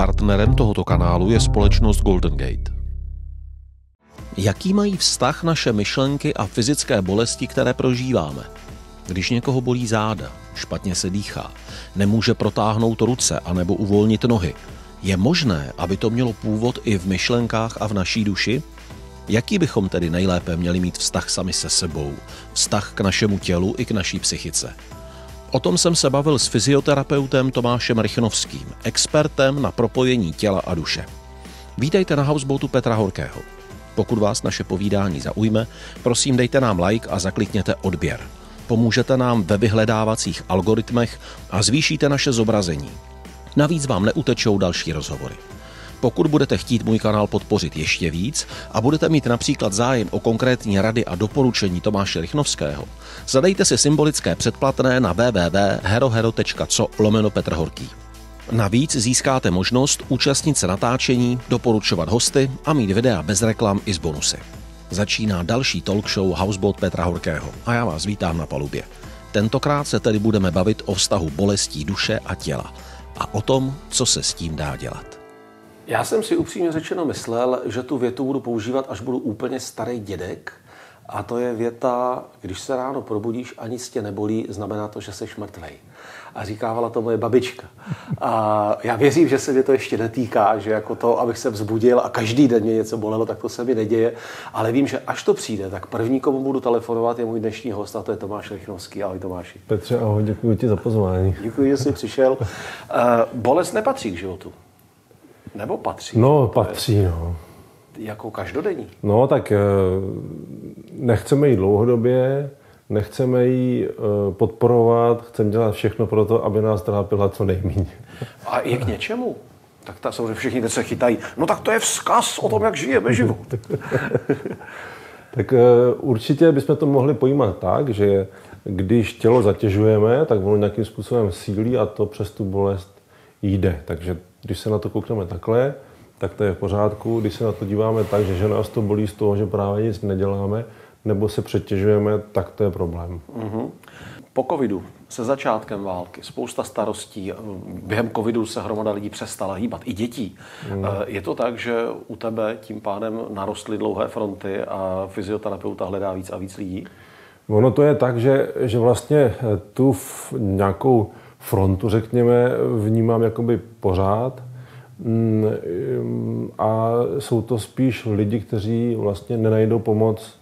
Partnerem tohoto kanálu je společnost Golden Gate. Jaký mají vztah naše myšlenky a fyzické bolesti, které prožíváme? Když někoho bolí záda, špatně se dýchá, nemůže protáhnout ruce anebo uvolnit nohy, je možné, aby to mělo původ i v myšlenkách a v naší duši? Jaký bychom tedy nejlépe měli mít vztah sami se sebou, vztah k našemu tělu i k naší psychice? O tom jsem se bavil s fyzioterapeutem Tomášem Rychnovským, expertem na propojení těla a duše. Vítejte na houseboatu Petra Horkého. Pokud vás naše povídání zaujme, prosím dejte nám like a zaklikněte odběr. Pomůžete nám ve vyhledávacích algoritmech a zvýšíte naše zobrazení. Navíc vám neutečou další rozhovory. Pokud budete chtít můj kanál podpořit ještě víc a budete mít například zájem o konkrétní rady a doporučení Tomáše Rychnovského, zadejte si symbolické předplatné na www.herohero.co lomeno Petr Horký. Navíc získáte možnost účastnit se natáčení, doporučovat hosty a mít videa bez reklam i z bonusy. Začíná další talk show Houseboat Petra Horkého a já vás vítám na palubě. Tentokrát se tedy budeme bavit o vztahu bolestí duše a těla a o tom, co se s tím dá dělat. Já jsem si upřímně řečeno myslel, že tu větu budu používat, až budu úplně starý dědek. A to je věta, když se ráno probudíš, ani tě nebolí, znamená to, že jsi mrtvej. A říkávala to moje babička. A já věřím, že se mě to ještě netýká, že jako to, abych se vzbudil a každý den mě něco bolelo, tak to se mi neděje. Ale vím, že až to přijde, tak první, komu budu telefonovat, je můj dnešní host, a to je Tomáš Lichnovský. Ahoj Tomáši. Petře, ahoj, děkuji ti za pozvání. Děkuji, že jsi přišel. Uh, bolest nepatří k životu. Nebo patří? No, patří, no. Jako každodenní? No, tak eh, nechceme jít dlouhodobě, nechceme ji eh, podporovat, chceme dělat všechno pro to, aby nás trápila co nejméně. A je k něčemu? Tak ta, samozřejmě všichni teď se chytají. No tak to je vzkaz o tom, jak žijeme život. tak eh, určitě bychom to mohli pojímat tak, že když tělo zatěžujeme, tak ono nějakým způsobem sílí a to přes tu bolest jde. Takže když se na to koukneme takhle, tak to je v pořádku. Když se na to díváme tak, že, že nás to bolí z toho, že právě nic neděláme, nebo se přetěžujeme, tak to je problém. Mm-hmm. Po covidu, se začátkem války, spousta starostí, během covidu se hromada lidí přestala hýbat, i dětí. Mm. Je to tak, že u tebe tím pádem narostly dlouhé fronty a fyzioterapeuta hledá víc a víc lidí? Ono to je tak, že, že vlastně tu nějakou frontu, řekněme, vnímám jakoby pořád. Mm, a jsou to spíš lidi, kteří vlastně nenajdou pomoc v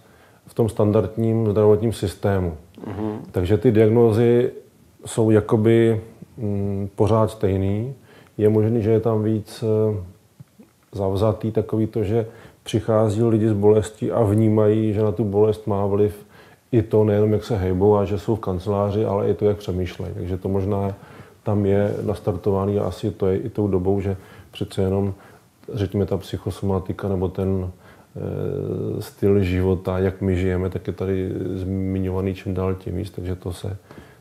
tom standardním zdravotním systému. Mm-hmm. Takže ty diagnózy jsou jakoby mm, pořád stejný. Je možné, že je tam víc eh, zavzatý takový to, že přichází lidi s bolestí a vnímají, že na tu bolest má vliv i to nejenom, jak se hejbou a že jsou v kanceláři, ale i to, jak přemýšlejí. Takže to možná tam je nastartovaný a asi to je i tou dobou, že přece jenom, řekněme, ta psychosomatika nebo ten styl života, jak my žijeme, tak je tady zmiňovaný čím dál tím víc, takže to se,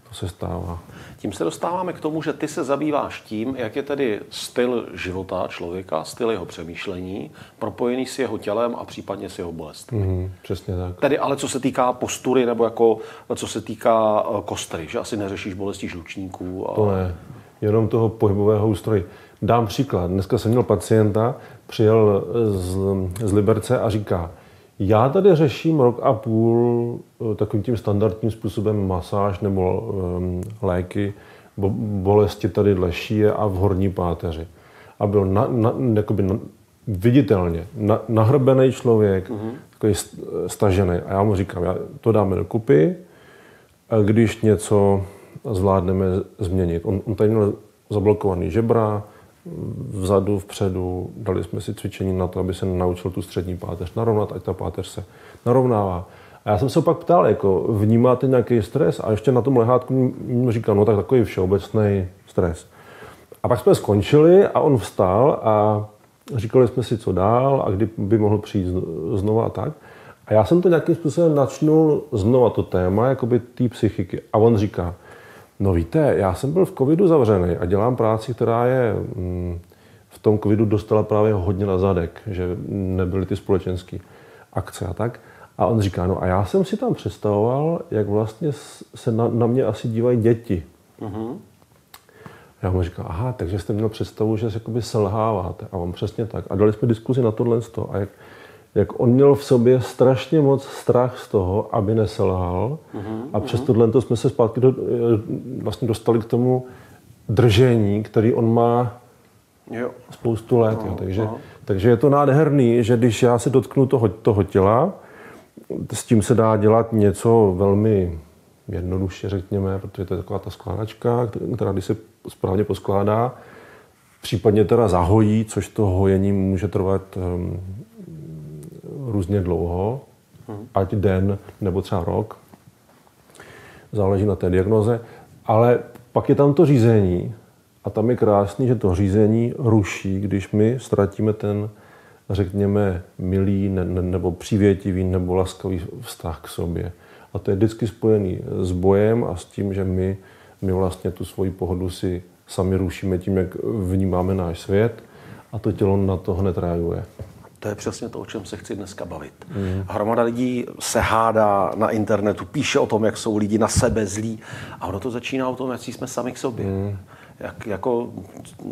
to se stává. Tím se dostáváme k tomu, že ty se zabýváš tím, jak je tedy styl života člověka, styl jeho přemýšlení, propojený s jeho tělem a případně s jeho bolestmi. Mm, přesně tak. Tedy ale co se týká postury nebo jako co se týká eh, kostry, že asi neřešíš bolesti žlučníků. A... To ne, jenom toho pohybového ústrojí. Dám příklad. Dneska jsem měl pacienta, přijel z, z Liberce a říká, já tady řeším rok a půl eh, takovým tím standardním způsobem masáž nebo um, léky, bo, bolesti tady dle šíje a v horní páteři. A byl na, na, jakoby na, viditelně na, nahrbený člověk, mm-hmm. takový stažený. A já mu říkám, já to dáme do kupy, když něco zvládneme změnit. On, on tady měl zablokovaný žebra, vzadu, vpředu. Dali jsme si cvičení na to, aby se naučil tu střední páteř narovnat, ať ta páteř se narovnává. A já jsem se pak ptal, jako vnímáte nějaký stres? A ještě na tom lehátku mi říkal, no tak takový všeobecný stres. A pak jsme skončili a on vstal a říkali jsme si, co dál a kdy by mohl přijít znova a tak. A já jsem to nějakým způsobem načnul znova to téma, jakoby té psychiky. A on říká, No víte, já jsem byl v covidu zavřený a dělám práci, která je mm, v tom covidu dostala právě hodně na zadek, že nebyly ty společenské akce a tak. A on říká, no a já jsem si tam představoval, jak vlastně se na, na mě asi dívají děti. Uh-huh. Já mu říkal, aha, takže jste měl představu, že jakoby selháváte. A on přesně tak. A dali jsme diskuzi na tohle. A jak, jak on měl v sobě strašně moc strach z toho, aby neselhal. Uh-huh, a přes uh-huh. tohle jsme se zpátky do, eh, vlastně dostali k tomu držení, který on má jo. spoustu let. Jo. Takže, uh-huh. takže je to nádherný, že když já se dotknu toho, toho těla, s tím se dá dělat něco velmi jednoduše, řekněme, protože to je taková ta skládačka, která když se správně poskládá, případně teda zahojí, což to hojení může trvat um, různě dlouho, ať den nebo třeba rok. Záleží na té diagnoze. Ale pak je tam to řízení a tam je krásný, že to řízení ruší, když my ztratíme ten, řekněme, milý ne, nebo přívětivý nebo laskavý vztah k sobě. A to je vždycky spojený s bojem a s tím, že my, my vlastně tu svoji pohodu si sami rušíme tím, jak vnímáme náš svět a to tělo na to hned reaguje. To je přesně to, o čem se chci dneska bavit. Mm. Hromada lidí se hádá na internetu, píše o tom, jak jsou lidi na sebe zlí. A ono to začíná o tom, jak jsme sami k sobě. Mm. Jak, jako,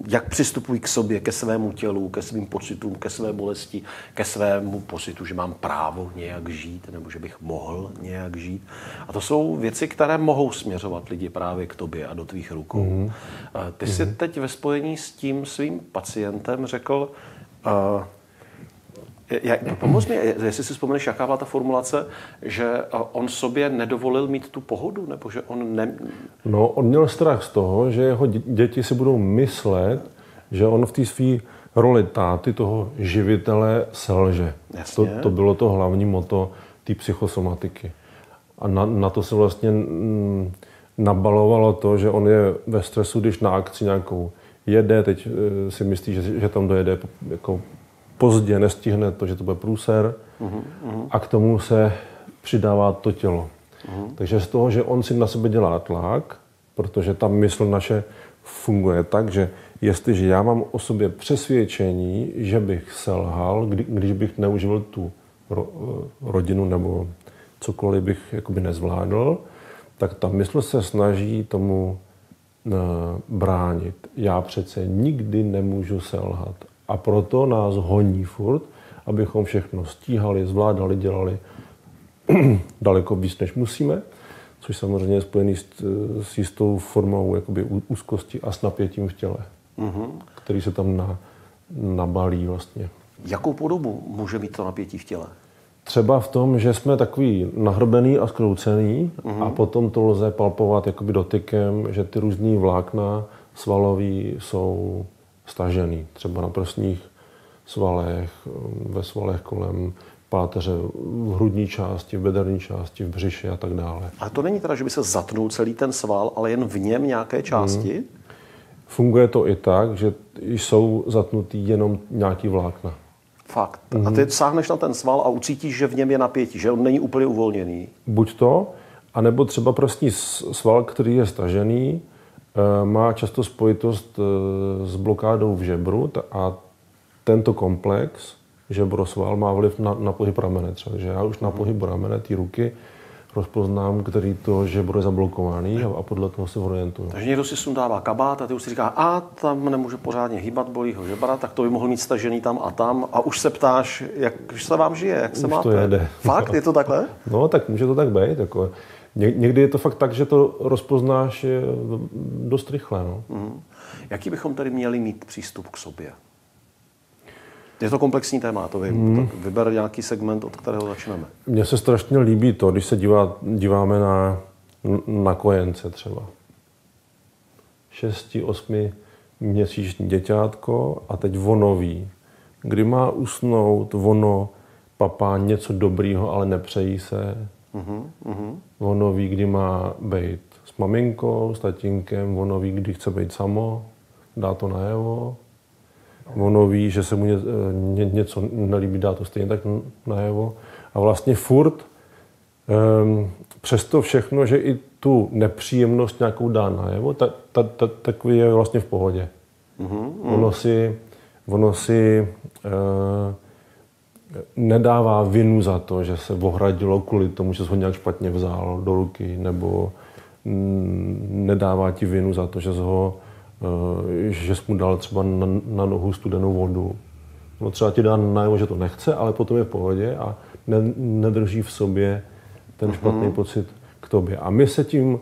jak přistupují k sobě, ke svému tělu, ke svým pocitům, ke své bolesti, ke svému pocitu, že mám právo nějak žít, nebo že bych mohl nějak žít. A to jsou věci, které mohou směřovat lidi právě k tobě a do tvých rukou. Mm. Ty jsi mm. teď ve spojení s tím svým pacientem řekl, uh, jak, pomoz mi, jestli si vzpomeneš, jaká byla ta formulace, že on sobě nedovolil mít tu pohodu, nebo že on ne... No, on měl strach z toho, že jeho děti si budou myslet, že on v té své roli táty, toho živitele, selže. To, to bylo to hlavní moto té psychosomatiky. A na, na to se vlastně mm, nabalovalo to, že on je ve stresu, když na akci nějakou jede, teď e, si myslí, že, že tam dojede jako pozdě nestihne to, že to bude průser uh-huh. a k tomu se přidává to tělo. Uh-huh. Takže z toho, že on si na sebe dělá tlak, protože ta mysl naše funguje tak, že jestliže já mám o sobě přesvědčení, že bych selhal, kdy, když bych neužil tu ro, rodinu nebo cokoliv bych jakoby nezvládl, tak ta mysl se snaží tomu uh, bránit. Já přece nikdy nemůžu selhat. A proto nás honí furt, abychom všechno stíhali, zvládali, dělali daleko víc, než musíme, což samozřejmě je spojený s, s jistou formou jakoby úzkosti a s napětím v těle, mm-hmm. který se tam na, nabalí vlastně. Jakou podobu může mít to napětí v těle? Třeba v tom, že jsme takový nahrbený a skroucený mm-hmm. a potom to lze palpovat jakoby dotykem, že ty různý vlákna svalový jsou stažený, třeba na prsních svalech, ve svalech kolem páteře, v hrudní části, v bederní části, v břiše a tak dále. Ale to není teda, že by se zatnul celý ten sval, ale jen v něm nějaké části? Hmm. Funguje to i tak, že jsou zatnutý jenom nějaký vlákna. Fakt. Hmm. A ty sáhneš na ten sval a ucítíš, že v něm je napětí, že on není úplně uvolněný. Buď to, anebo třeba prsní sval, který je stažený, má často spojitost eh, s blokádou v žebru a tento komplex žebrosval má vliv na, na pohyb ramene. Třeba, že já už na pohyb ramene té ruky rozpoznám, který to žebro je zablokovaný a, a podle toho se orientuju. Takže někdo si sundává kabát a ty už si říká, a tam nemůže pořádně hýbat, bolí ho žebra, tak to by mohl mít stažený tam a tam a už se ptáš, jak se vám žije, jak se už máte. to jede. Fakt? Je to takhle? No, tak může to tak být. Jako, Někdy je to fakt tak, že to rozpoznáš dost rychle. No. Mm. Jaký bychom tady měli mít přístup k sobě? Je to komplexní téma, to vím. Mm. Tak vyber nějaký segment, od kterého začneme. Mně se strašně líbí to, když se dívá, díváme na, na kojence třeba. 6-8 měsíční děťátko a teď vonový. Kdy má usnout, vono papá něco dobrýho, ale nepřejí se, Uh-huh, Ono ví, kdy má být s maminkou, s tatínkem, ono ví, kdy chce být samo, dá to najevo. Ono ví, že se mu ně, ně, něco nelíbí, dá to stejně tak najevo. A vlastně furt um, přesto všechno, že i tu nepříjemnost nějakou dá najevo, ta, ta, ta, takový je vlastně v pohodě. Uh-huh, Ono si, ono si uh, nedává vinu za to, že se ohradilo kvůli tomu, že se ho nějak špatně vzal do ruky, nebo nedává ti vinu za to, že jsi ho eh, že jsi mu dal třeba na, na nohu studenou vodu. No třeba ti dá najevo, že to nechce, ale potom je v pohodě a ne, nedrží v sobě ten špatný mm-hmm. pocit k tobě. A my se tím,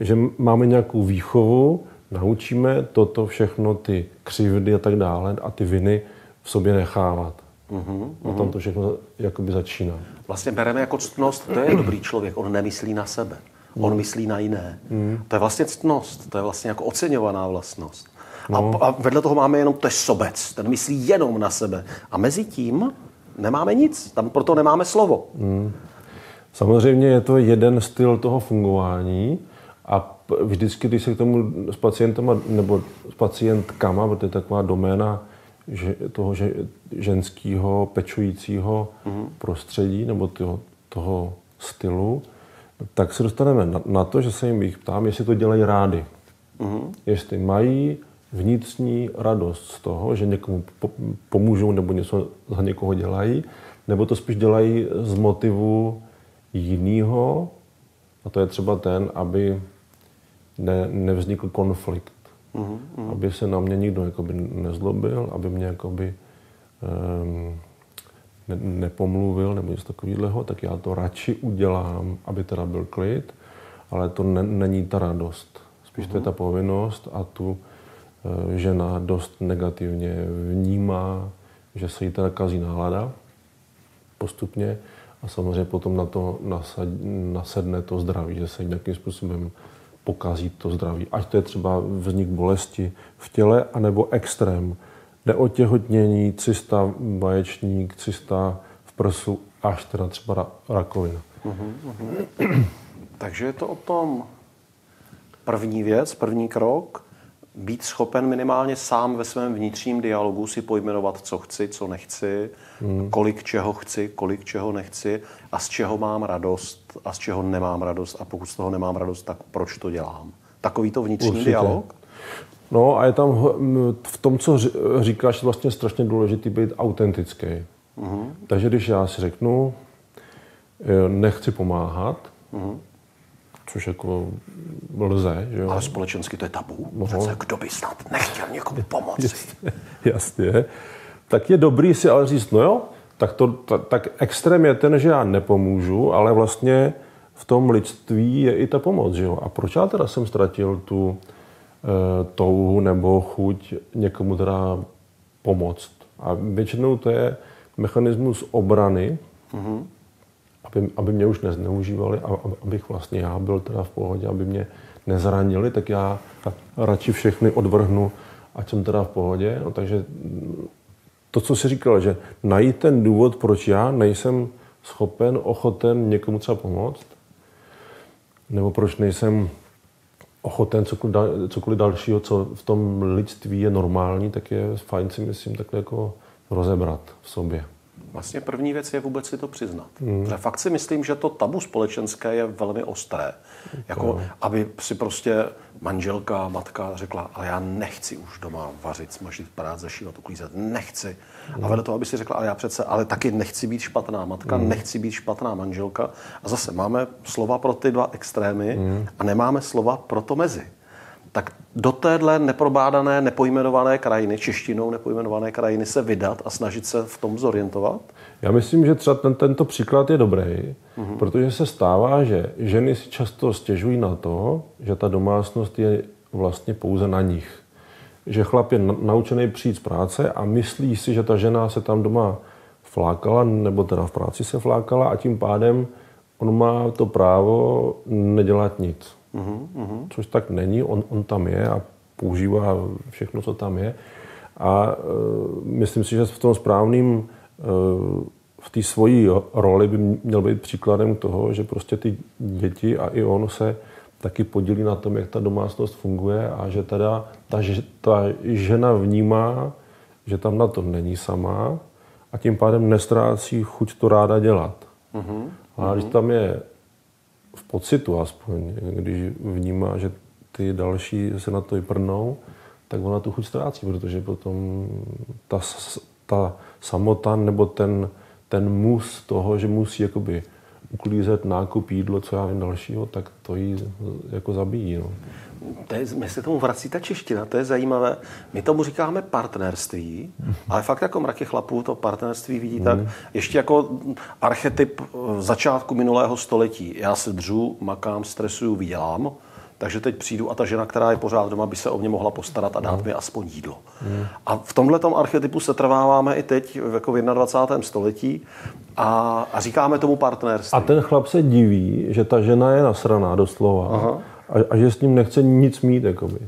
že máme nějakou výchovu, naučíme toto všechno, ty křivdy a tak dále a ty viny v sobě nechávat. Mm-hmm. A tam to všechno jakoby začíná. Vlastně bereme jako ctnost, to je dobrý člověk, on nemyslí na sebe, on mm. myslí na jiné. Mm. To je vlastně ctnost, to je vlastně jako oceňovaná vlastnost. No. A, a vedle toho máme jenom, to je sobec, ten myslí jenom na sebe. A mezi tím nemáme nic, tam proto nemáme slovo. Mm. Samozřejmě je to jeden styl toho fungování a vždycky, když se k tomu s pacientem nebo s pacientkama, protože to je taková doména že, toho že, ženského pečujícího mm-hmm. prostředí nebo toho, toho stylu, tak se dostaneme na, na to, že se jim jich ptám, jestli to dělají rády. Mm-hmm. Jestli mají vnitřní radost z toho, že někomu pomůžou nebo něco za někoho dělají, nebo to spíš dělají z motivu jiného, a to je třeba ten, aby ne, nevznikl konflikt. Mm-hmm. Aby se na mě nikdo jakoby nezlobil, aby mě jakoby, um, ne, nepomluvil nebo něco takového, tak já to radši udělám, aby teda byl klid, ale to ne, není ta radost. Spíš mm-hmm. to je mhm. ta povinnost a tu uh, žena dost negativně vnímá, že se jí teda kazí nálada postupně a samozřejmě potom na to nasedne to zdraví, že se nějakým způsobem pokazí to zdraví. Ať to je třeba vznik bolesti v těle, anebo extrém. Neotěhotnění, cysta vaječník, cysta v prsu, až teda třeba rakovina. Uhum, uhum. Takže je to o tom první věc, první krok, být schopen minimálně sám ve svém vnitřním dialogu si pojmenovat, co chci, co nechci, hmm. kolik čeho chci, kolik čeho nechci a z čeho mám radost a z čeho nemám radost a pokud z toho nemám radost, tak proč to dělám. Takový to vnitřní Určitě. dialog? No a je tam v tom, co říkáš, vlastně strašně důležitý být autentický. Mm-hmm. Takže když já si řeknu, eh, nechci pomáhat, mm-hmm což jako lze. Že jo? Ale společensky to je tabu. No. Přece kdo by snad nechtěl někomu pomoci. Jasně, jasně. Tak je dobrý si ale říct, no jo, tak, to, ta, tak extrém je ten, že já nepomůžu, ale vlastně v tom lidství je i ta pomoc. Že jo? A proč já teda jsem ztratil tu e, touhu nebo chuť někomu teda pomoct? A většinou to je mechanismus obrany, mm-hmm aby, aby mě už nezneužívali, a abych vlastně já byl teda v pohodě, aby mě nezranili, tak já radši všechny odvrhnu, ať jsem teda v pohodě. No, takže to, co jsi říkal, že najít ten důvod, proč já nejsem schopen, ochoten někomu třeba pomoct, nebo proč nejsem ochoten cokoliv, cokoliv dalšího, co v tom lidství je normální, tak je fajn si myslím takhle jako rozebrat v sobě. Vlastně první věc je vůbec si to přiznat. Hmm. Protože fakt si myslím, že to tabu společenské je velmi ostré. Jako, aby si prostě manželka, matka řekla, ale já nechci už doma vařit, smažit, prát, zašívat, uklízet, nechci. Hmm. A vedle toho, aby si řekla, ale já přece, ale taky nechci být špatná matka, hmm. nechci být špatná manželka. A zase máme slova pro ty dva extrémy hmm. a nemáme slova pro to mezi tak do téhle neprobádané, nepojmenované krajiny, češtinou nepojmenované krajiny se vydat a snažit se v tom zorientovat? Já myslím, že třeba ten, tento příklad je dobrý, mm-hmm. protože se stává, že ženy si často stěžují na to, že ta domácnost je vlastně pouze na nich. Že chlap je naučený přijít z práce a myslí si, že ta žena se tam doma flákala, nebo teda v práci se flákala a tím pádem on má to právo nedělat nic. Mm-hmm. Což tak není, on, on tam je a používá všechno, co tam je. A uh, myslím si, že v tom správným, uh, v té svojí roli by měl být příkladem toho, že prostě ty děti a i on se taky podílí na tom, jak ta domácnost funguje a že teda ta, ta žena vnímá, že tam na to není sama a tím pádem nestrácí chuť to ráda dělat. Mm-hmm. A když tam je v pocitu aspoň, když vnímá, že ty další se na to vyprnou, tak ona tu chuť ztrácí, protože potom ta, ta samota nebo ten, ten mus toho, že musí jakoby uklízet nákup, jídlo, co já vím dalšího, tak to jí jako zabíjí. No. To je, my se tomu vrací ta čeština, to je zajímavé. My tomu říkáme partnerství, ale fakt jako mraky chlapů to partnerství vidí tak ještě jako archetyp začátku minulého století. Já se dřu, makám, stresuju, vydělám, takže teď přijdu a ta žena, která je pořád doma, by se o mě mohla postarat a dát mm. mi aspoň jídlo. Mm. A v tomhle archetypu se trváváme i teď jako v 21. století a, a říkáme tomu partnerství. A ten chlap se diví, že ta žena je nasraná doslova Aha. A, a že s ním nechce nic mít. Jakoby.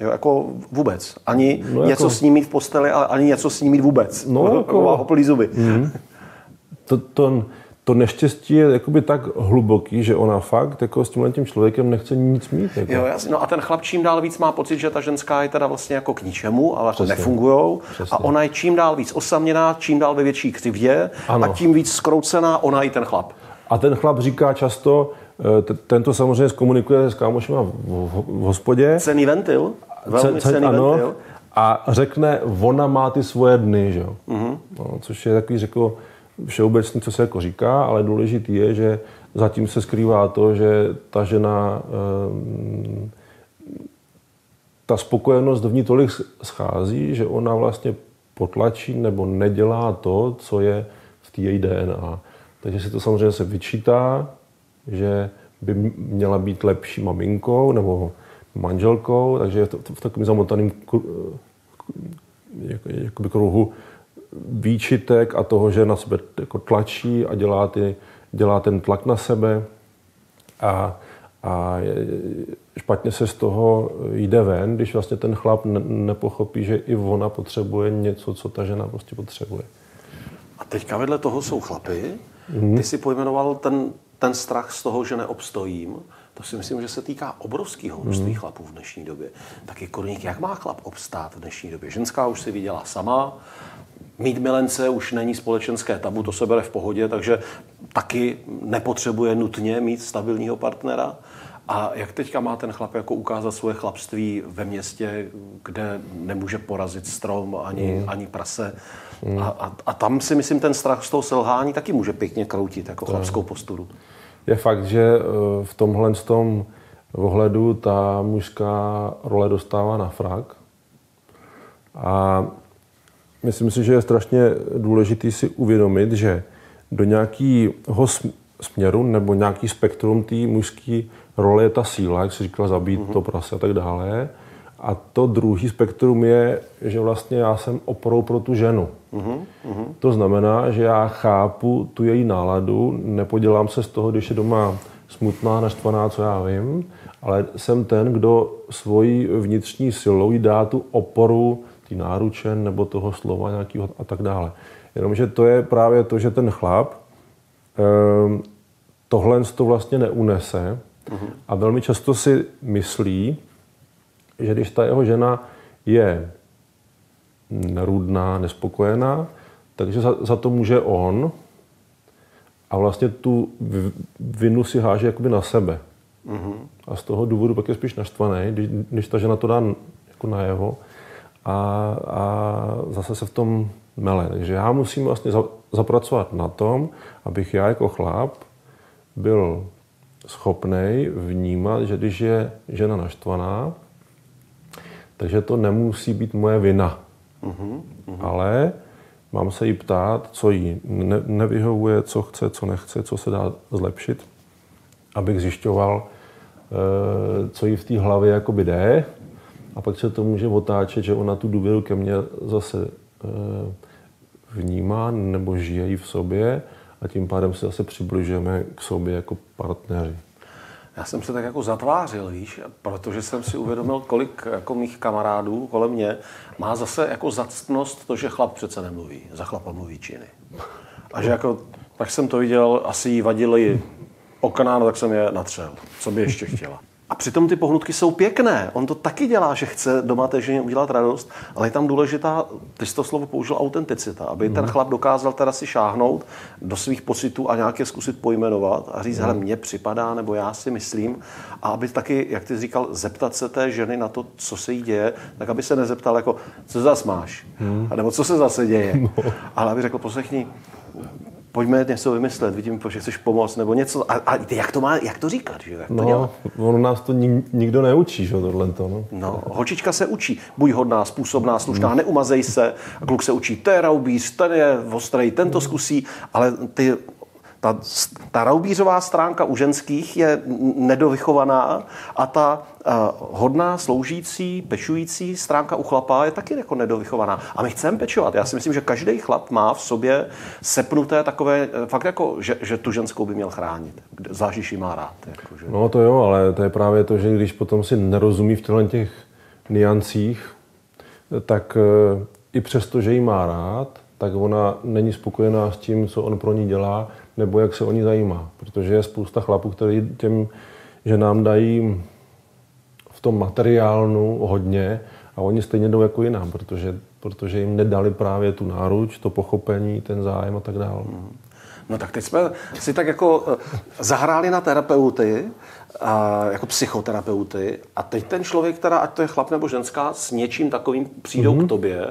Jo, jako vůbec. Ani no, něco jako... s ním mít v posteli, ale ani něco s ním mít vůbec. No, jako... zuby. Mm. To, to, to neštěstí je jakoby tak hluboký, že ona fakt jako s tímhle tím člověkem nechce nic mít. Jako. Jo, jasně. No a ten chlap čím dál víc má pocit, že ta ženská je teda vlastně jako k ničemu, ale jako nefungujou. A ona je čím dál víc osaměná, čím dál ve větší křivdě ano. a tím víc skroucená ona i ten chlap. A ten chlap říká často, tento samozřejmě zkomunikuje s kámošima v, v hospodě. Cený ventil. Velmi cený ano, ventil. A řekne, ona má ty svoje dny, že jo? Mm-hmm. No, což je takový, řekl, všeobecně, co se jako říká, ale důležitý je, že zatím se skrývá to, že ta žena, ehm, ta spokojenost v ní tolik schází, že ona vlastně potlačí nebo nedělá to, co je v té její DNA. Takže si to samozřejmě se vyčítá, že by měla být lepší maminkou nebo manželkou, takže je to v takovém zamotaném jakoby kruhu výčitek a toho, že na sebe jako tlačí a dělá, ty, dělá ten tlak na sebe a, a špatně se z toho jde ven, když vlastně ten chlap ne, nepochopí, že i ona potřebuje něco, co ta žena prostě potřebuje. A teďka vedle toho jsou chlapy. Mm. Ty si pojmenoval ten, ten strach z toho, že neobstojím. To si myslím, že se týká obrovského množství mm. chlapů v dnešní době. Tak je Korník, jak má chlap obstát v dnešní době? Ženská už si viděla sama, Mít milence už není společenské tabu, to se bere v pohodě, takže taky nepotřebuje nutně mít stabilního partnera. A jak teďka má ten chlap jako ukázat svoje chlapství ve městě, kde nemůže porazit strom ani, mm. ani prase? Mm. A, a, a tam si myslím, ten strach z toho selhání taky může pěkně kroutit jako to chlapskou posturu. Je fakt, že eh, v tomhle tom ohledu ta mužská role dostává na frak. A myslím si, že je strašně důležité si uvědomit, že do nějakého směru nebo nějaký spektrum té mužské role je ta síla, jak se říkal, zabít mm-hmm. to prase a tak dále. A to druhý spektrum je, že vlastně já jsem oporou pro tu ženu. Mm-hmm. To znamená, že já chápu tu její náladu, nepodělám se z toho, když je doma smutná, naštvaná, co já vím, ale jsem ten, kdo svojí vnitřní silou jí dá tu oporu té náruče nebo toho slova nějakého a tak dále. Jenomže to je právě to, že ten chlap eh, tohle to vlastně neunese a velmi často si myslí, že když ta jeho žena je nerudná, nespokojená, takže za, za to může on a vlastně tu vinu si háže jakoby na sebe. Mm-hmm. A z toho důvodu pak je spíš naštvaný, když, když ta žena to dá jako na jeho a, a zase se v tom mele. Takže já musím vlastně zapracovat na tom, abych já jako chlap byl schopný vnímat, že když je žena naštvaná, takže to nemusí být moje vina. Uh-huh, uh-huh. Ale mám se jí ptát, co jí ne- nevyhovuje, co chce, co nechce, co se dá zlepšit, abych zjišťoval, eh, co jí v té hlavě jakoby jde a pak se to může otáčet, že ona tu důvěru ke mně zase eh, vnímá nebo žije ji v sobě a tím pádem se zase přibližujeme k sobě jako partneři. Já jsem se tak jako zatvářil, víš, protože jsem si uvědomil, kolik jako mých kamarádů kolem mě má zase jako zactnost to, že chlap přece nemluví. Za chlapa mluví činy. A že jako, tak jsem to viděl, asi jí vadili okna, no tak jsem je natřel. Co by ještě chtěla? A přitom ty pohnutky jsou pěkné. On to taky dělá, že chce doma té ženě udělat radost, ale je tam důležitá, ty jsi to slovo použil, autenticita, aby mm. ten mhm. chlap dokázal teda si šáhnout do svých pocitů a nějaké zkusit pojmenovat a říct, mm. hele, mně připadá, nebo já si myslím, a aby taky, jak ty jsi říkal, zeptat se té ženy na to, co se jí děje, tak aby se nezeptal jako, co zas máš, mm. nebo co se zase děje, no. ale aby řekl, poslechni, pojďme něco vymyslet, vidím, že chceš pomoct, nebo něco. A, a jak to má, jak to říkat, že? Jak to no, dělat? ono nás to nikdo neučí, že tohle to, no. no. holčička se učí. Buď hodná, způsobná, slušná, hmm. neumazej se. A kluk se učí, to je raubíř, ten je ostrej, ten to zkusí, ale ty ta, ta raubířová stránka u ženských je nedovychovaná a ta uh, hodná, sloužící, pečující stránka u chlapa je taky jako nedovychovaná. A my chceme pečovat. Já si myslím, že každý chlap má v sobě sepnuté takové, eh, fakt jako, že, že tu ženskou by měl chránit. Zvlášť, má rád. Jako, že... No to jo, ale to je právě to, že když potom si nerozumí v těch niancích, tak uh, i přesto, že jí má rád, tak ona není spokojená s tím, co on pro ní dělá, nebo jak se o ní zajímá. Protože je spousta chlapů, kteří těm ženám dají v tom materiálnu hodně a oni stejně jdou jako jinám, protože, protože jim nedali právě tu náruč, to pochopení, ten zájem a tak dále. No tak teď jsme si tak jako eh, zahráli na terapeuty, a jako psychoterapeuty a teď ten člověk, teda, ať to je chlap nebo ženská, s něčím takovým přijdou mm-hmm. k tobě,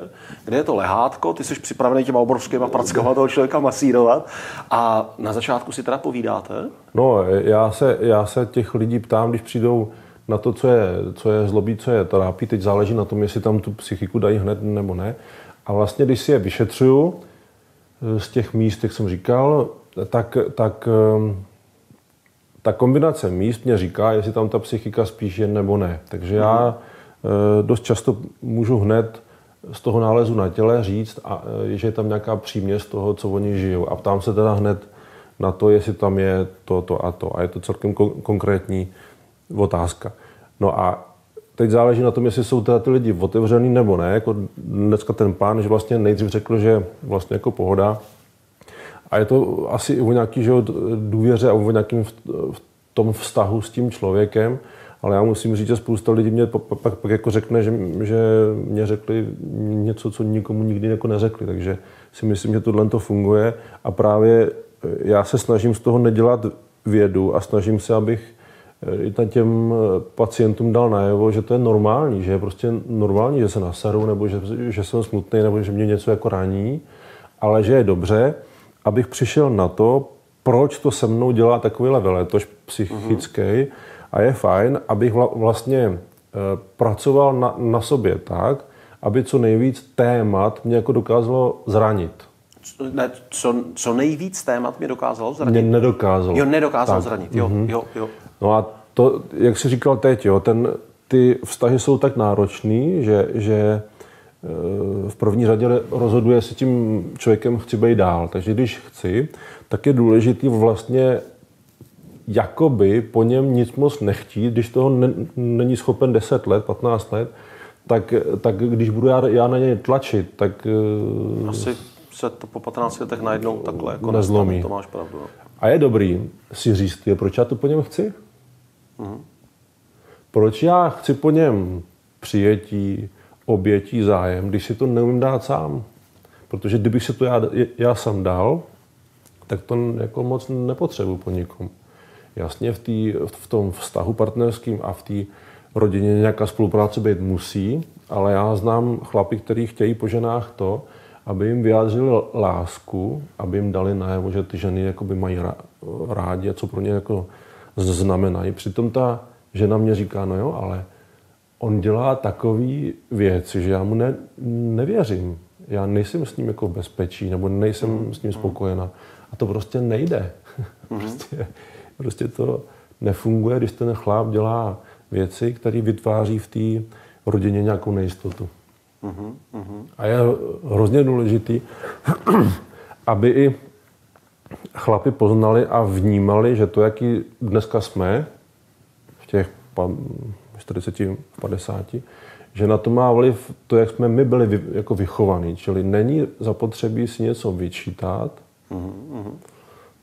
kde je to lehátko, ty jsi připravený těma obrovskýma prackama toho člověka masírovat a na začátku si teda povídáte? No, já se, já se těch lidí ptám, když přijdou na to, co je, co je zlobí, co je trápí, teď záleží na tom, jestli tam tu psychiku dají hned nebo ne. A vlastně, když si je vyšetřuju z těch míst, jak jsem říkal, tak, tak ehm, ta kombinace míst mě říká, jestli tam ta psychika spíš je nebo ne. Takže já mhm. eh, dost často můžu hned z toho nálezu na těle říct, a, eh, že je tam nějaká příměs toho, co oni žijou. A ptám se teda hned na to, jestli tam je to, to a to. A je to celkem konkrétní otázka. No a teď záleží na tom, jestli jsou teda ty lidi otevřený nebo ne. Jako dneska ten pán, že vlastně nejdřív řekl, že vlastně jako pohoda, a je to asi o nějaký že, důvěře a o nějakém v, v tom vztahu s tím člověkem, ale já musím říct, že spousta lidí mě pak, pak, pak jako řekne, že, že mě řekli něco, co nikomu nikdy jako neřekli, takže si myslím, že tohle to funguje. A právě eh, já se snažím z toho nedělat vědu a snažím se, abych eh, i těm eh, pacientům dal najevo, že to je normální, že je prostě normální, že se nasaru, nebo že, že jsem smutný, nebo že mě něco jako raní, ale že je dobře, abych přišel na to, proč to se mnou dělá takovýhle veletož psychický mm-hmm. a je fajn, abych vla, vlastně e, pracoval na, na sobě tak, aby co nejvíc témat mě jako dokázalo zranit. Ne, co, co nejvíc témat mě dokázalo zranit? Mě nedokázalo. Jo, nedokázalo tak. zranit, jo, mm-hmm. jo, jo. No a to, jak jsi říkal teď, jo, ten, ty vztahy jsou tak náročný, že, že v první řadě rozhoduje, jestli tím člověkem chci být dál. Takže když chci, tak je důležitý vlastně jakoby po něm nic moc nechtít, když toho ne, není schopen 10 let, 15 let, tak, tak když budu já, já na něj tlačit, tak... Eh, Asi se to po 15 letech najednou takhle jako nezlomí. Nestane, to máš pravdu. No. A je dobrý si říct, je, proč já to po něm chci? Mm. Proč já chci po něm přijetí, obětí zájem, když si to neumím dát sám. Protože kdybych si to já, já sám dal, tak to jako moc nepotřebuji po nikom. Jasně v, tý, v tom vztahu partnerským a v té rodině nějaká spolupráce být musí, ale já znám chlapy, kteří chtějí po ženách to, aby jim vyjádřili lásku, aby jim dali najevo, že ty ženy jakoby mají rádi a co pro ně jako znamenají. Přitom ta žena mě říká, no jo, ale on dělá takové věci, že já mu ne, nevěřím. Já nejsem s ním jako v bezpečí, nebo nejsem mm. s ním spokojená. A to prostě nejde. Mm. prostě, prostě to nefunguje, když ten chlap dělá věci, které vytváří v té rodině nějakou nejistotu. Mm-hmm. A je hrozně důležitý, aby i chlapi poznali a vnímali, že to, jaký dneska jsme, v těch 40, 50, že na to má vliv to, jak jsme my byli vy, jako vychovaní. Čili není zapotřebí si něco vyčítat, mm-hmm.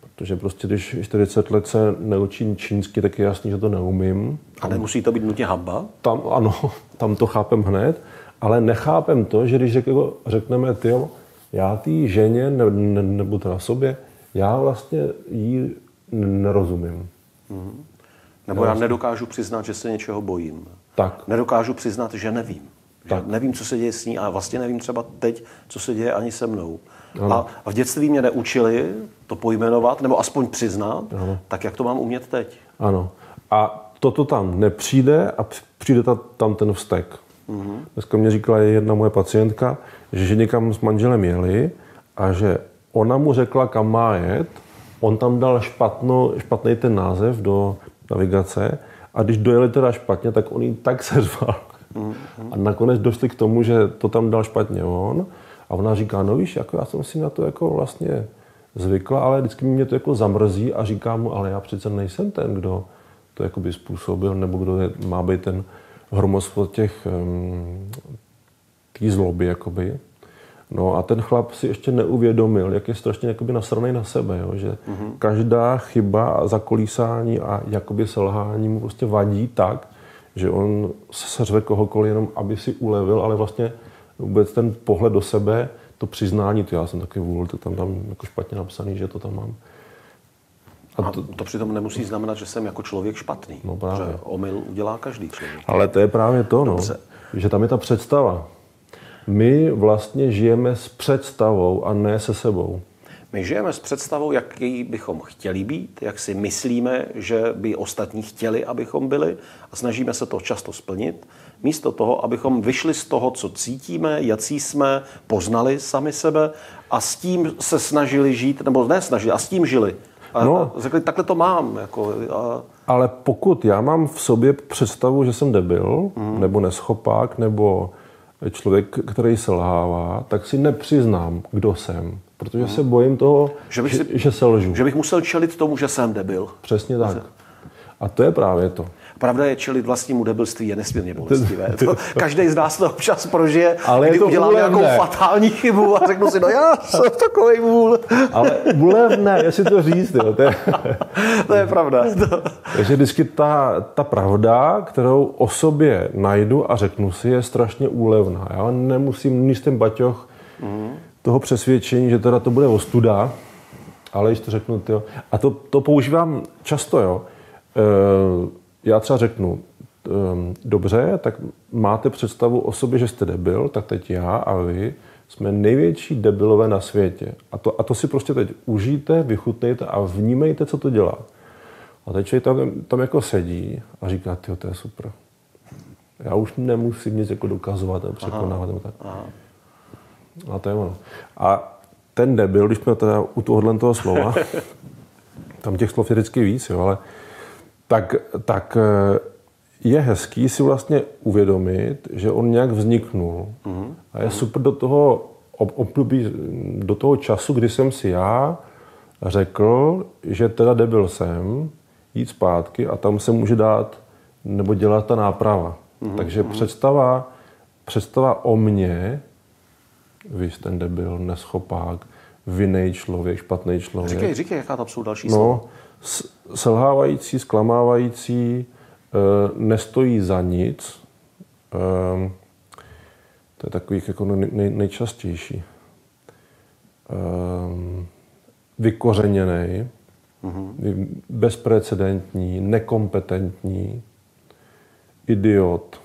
protože prostě když 40 let se neučí čínsky, tak je jasný, že to neumím. A nemusí to být nutně hamba? Tam, ano, tam to chápem hned, ale nechápem to, že když řek, jako, řekneme, ty, já té ženě ne, ne, nebo teda sobě, já vlastně jí nerozumím. Mm-hmm. Nebo já nedokážu přiznat, že se něčeho bojím. Tak. Nedokážu přiznat, že nevím. Tak. Nevím, co se děje s ní a vlastně nevím třeba teď, co se děje ani se mnou. A v dětství mě neučili to pojmenovat, nebo aspoň přiznat, ano. tak jak to mám umět teď? Ano. A toto tam nepřijde a přijde ta, tam ten vztek. Mm-hmm. Dneska mě říkala jedna moje pacientka, že, že někam s manželem jeli a že ona mu řekla, kam má jet, on tam dal špatno, špatný ten název do navigace a když dojeli teda špatně, tak on ji tak seřval. Mm-hmm. A nakonec došli k tomu, že to tam dal špatně on. A ona říká, no víš, jako já jsem si na to jako vlastně zvykla, ale vždycky mě to jako zamrzí a říká mu, ale já přece nejsem ten, kdo to jakoby způsobil, nebo kdo je, má být ten hromosvod těch um, tý zloby, jakoby. No a ten chlap si ještě neuvědomil, jak je strašně jakoby nasranej na sebe, jo? že mm-hmm. každá chyba a zakolísání a jakoby selhání mu prostě vadí tak, že on se řve kohokoliv jenom, aby si ulevil, ale vlastně vůbec ten pohled do sebe, to přiznání, to já jsem taky vůl, to tam dám jako špatně napsaný, že to tam mám. A to, to přitom nemusí znamenat, že jsem jako člověk špatný. No právě. Že omyl udělá každý člověk. Ale to je právě to, no, že tam je ta představa. My vlastně žijeme s představou a ne se sebou. My žijeme s představou, jaký bychom chtěli být, jak si myslíme, že by ostatní chtěli, abychom byli a snažíme se to často splnit, místo toho, abychom vyšli z toho, co cítíme, jací jsme, poznali sami sebe a s tím se snažili žít, nebo ne snažili, a s tím žili. A no, řekli, takhle to mám. Jako, a... Ale pokud já mám v sobě představu, že jsem debil, mm. nebo neschopák, nebo člověk, který selhává, tak si nepřiznám, kdo jsem. Protože mm. se bojím toho, že, bych že, si, že selžu. Že bych musel čelit tomu, že jsem debil. Přesně tak. A to je právě to. Pravda je, čelit vlastnímu debilství je nesmírně bolestivé. To, každý z nás to občas prožije, Ale kdy udělá nějakou fatální chybu a řeknu si, no já jsem takový vůl. Ale úlevné, jestli to říct. Jo, to, je... to je pravda. Takže vždycky ta, ta pravda, kterou o sobě najdu a řeknu si, je strašně úlevná. Já nemusím níst ten baťoch mm. toho přesvědčení, že teda to bude ostuda, ale když to řeknu, tyjo. a to, to používám často, jo. E, já třeba řeknu, ehm, dobře, tak máte představu o sobě, že jste debil, tak teď já a vy jsme největší debilové na světě. A to, a to si prostě teď užijte, vychutnejte a vnímejte, co to dělá. A teď člověk tam, tam jako sedí a říká, ty to je super. Já už nemusím nic jako dokazovat a překonávat. Aha, tak. Aha. A to je ono. A ten debil, když jsme teda u tohohle toho slova, tam těch slov je vždycky víc, jo, ale tak, tak eh, je hezký si vlastně uvědomit, že on nějak vzniknul. Mm-hmm. A je super do toho období, do toho času, kdy jsem si já řekl, že teda debil jsem, jít zpátky a tam se může dát nebo dělat ta náprava. Mm-hmm. Takže mhm. představa, představa o mně, vy jste ten debil, neschopák, vinej člověk, špatný člověk. Říkej, říkej, jaká tam jsou další no, slova selhávající, zklamávající, eh, nestojí za nic. Eh, to je takový jako nej, nejčastější. Eh, vykořeněný, mm-hmm. bezprecedentní, nekompetentní, idiot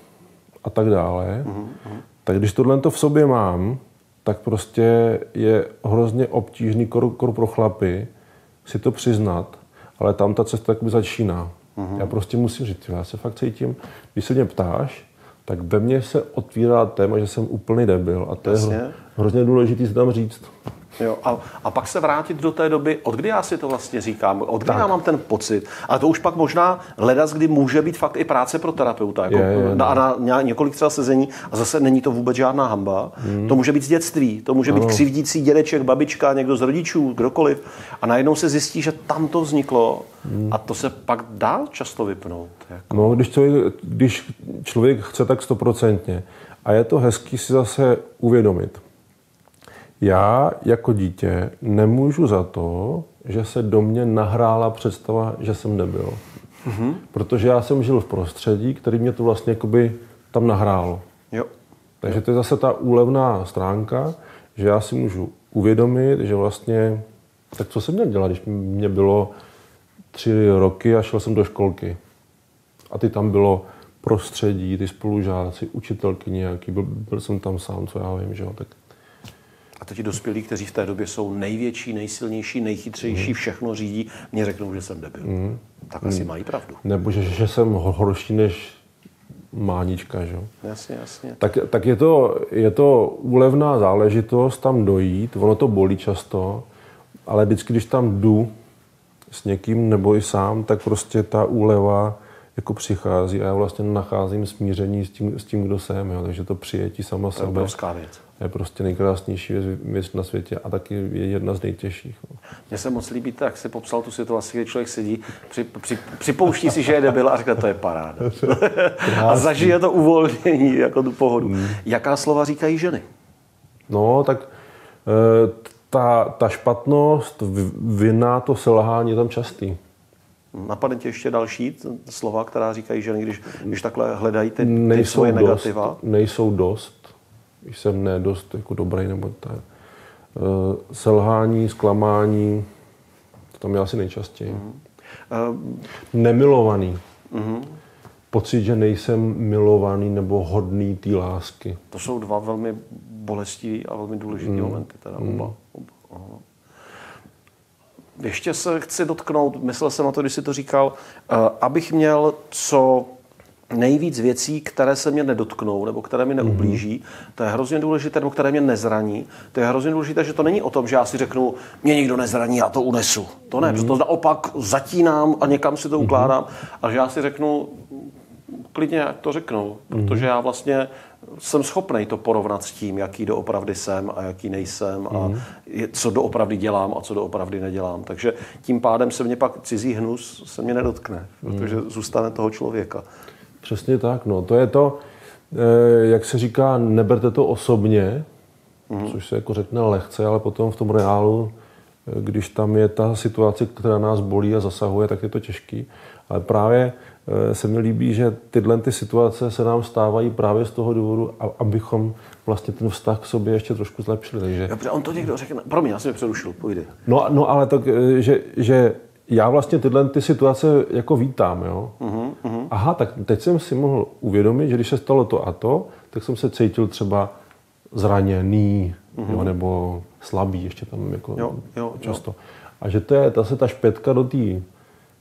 a tak dále. Mm-hmm. Tak když tohle to v sobě mám, tak prostě je hrozně obtížný kor, kor pro chlapy si to přiznat ale tam ta cesta jakoby začíná. Mm-hmm. Já prostě musím říct, já se fakt cítím, když se mě ptáš, tak ve mně se otvírá téma, že jsem úplný debil a to Jasně. je hrozně důležité si tam říct. Jo, a, a pak se vrátit do té doby, od kdy já si to vlastně říkám, od kdy tak. já mám ten pocit. A to už pak možná ledas, kdy může být fakt i práce pro terapeuta. Jako je, je, na, no. na několik třeba sezení a zase není to vůbec žádná hamba. Hmm. To může být z dětství, to může být křivdící dědeček, babička, někdo z rodičů, kdokoliv. A najednou se zjistí, že tam to vzniklo hmm. a to se pak dá často vypnout. Jako. No, když člověk, když člověk chce tak stoprocentně. A je to hezký si zase uvědomit já jako dítě nemůžu za to, že se do mě nahrála představa, že jsem nebyl. Mm-hmm. Protože já jsem žil v prostředí, který mě to vlastně jakoby tam nahrálo. Jo. Takže to je zase ta úlevná stránka, že já si můžu uvědomit, že vlastně, tak co jsem měl dělat, když mě bylo tři roky a šel jsem do školky. A ty tam bylo prostředí, ty spolužáci, učitelky nějaký, byl, byl jsem tam sám, co já vím, že jo, tak a teď ti dospělí, kteří v té době jsou největší, nejsilnější, nejchytřejší, mm. všechno řídí, mě řeknou, že jsem debil. Mm. Tak asi mm. mají pravdu. Nebo že, že jsem horší než mánička, že? Jasně, jasně. Tak, tak je, to, je to úlevná záležitost tam dojít, ono to bolí často, ale vždycky, když tam jdu s někým nebo i sám, tak prostě ta úleva jako přichází a já vlastně nacházím smíření s tím, s tím kdo jsem. Jo. Takže to přijetí sama to sebe věc. Je prostě nejkrásnější věc na světě a taky je jedna z nejtěžších. No. Mně se moc líbí tak, si popsal tu situaci, kdy člověk sedí, při, při, připouští si, že je debil a říká, to je paráda. a zažije to uvolnění, jako tu pohodu. Hmm. Jaká slova říkají ženy? No, tak eh, ta, ta špatnost, vina, to selhání je tam častý. Napadne tě ještě další slova, která říkají ženy, když, když takhle hledají ty, ty nejsou svoje dost, negativa? Nejsou dost. Jsem ne dost jako dobrý, nebo to je. Uh, selhání, zklamání, to tam je asi nejčastěji. Uh, Nemilovaný. Uh-huh. Pocit, že nejsem milovaný nebo hodný té lásky. To jsou dva velmi bolestivé a velmi důležité uh-huh. momenty, teda oba. oba. Uh-huh. Ještě se chci dotknout, myslel jsem na to, když jsi to říkal, eh, abych měl co nejvíc věcí, které se mě nedotknou nebo které mi neublíží. Mm-hmm. To je hrozně důležité, nebo které mě nezraní. To je hrozně důležité, že to není o tom, že já si řeknu, mě nikdo nezraní, já to unesu. To ne, mm-hmm. to naopak zatínám a někam si to mhm. ukládám. Mm-hmm. A že já si řeknu, klidně to řeknu, protože já vlastně jsem schopný to porovnat s tím, jaký doopravdy jsem a jaký nejsem a mm. co doopravdy dělám a co doopravdy nedělám. Takže tím pádem se mě pak cizí hnus se mě nedotkne, mm. protože zůstane toho člověka. Přesně tak, no. To je to, eh, jak se říká, neberte to osobně, mm. což se jako řekne lehce, ale potom v tom reálu, eh, když tam je ta situace, která nás bolí a zasahuje, tak je to těžký. Ale právě Eh, se mi líbí, že tyhle ty situace se nám stávají právě z toho důvodu, abychom vlastně ten vztah k sobě ještě trošku zlepšili. Takže... Dobře, on to někdo řekne. Pro mě, já jsem mě přerušil, půjde. No, no ale tak, že, že já vlastně tyhle ty situace jako vítám, jo. Uh-huh, uh-huh. Aha, tak teď jsem si mohl uvědomit, že když se stalo to a to, tak jsem se cítil třeba zraněný, uh-huh. jo, nebo slabý, ještě tam jako jo, jo, často. Jo. A že to je ta se ta špětka do té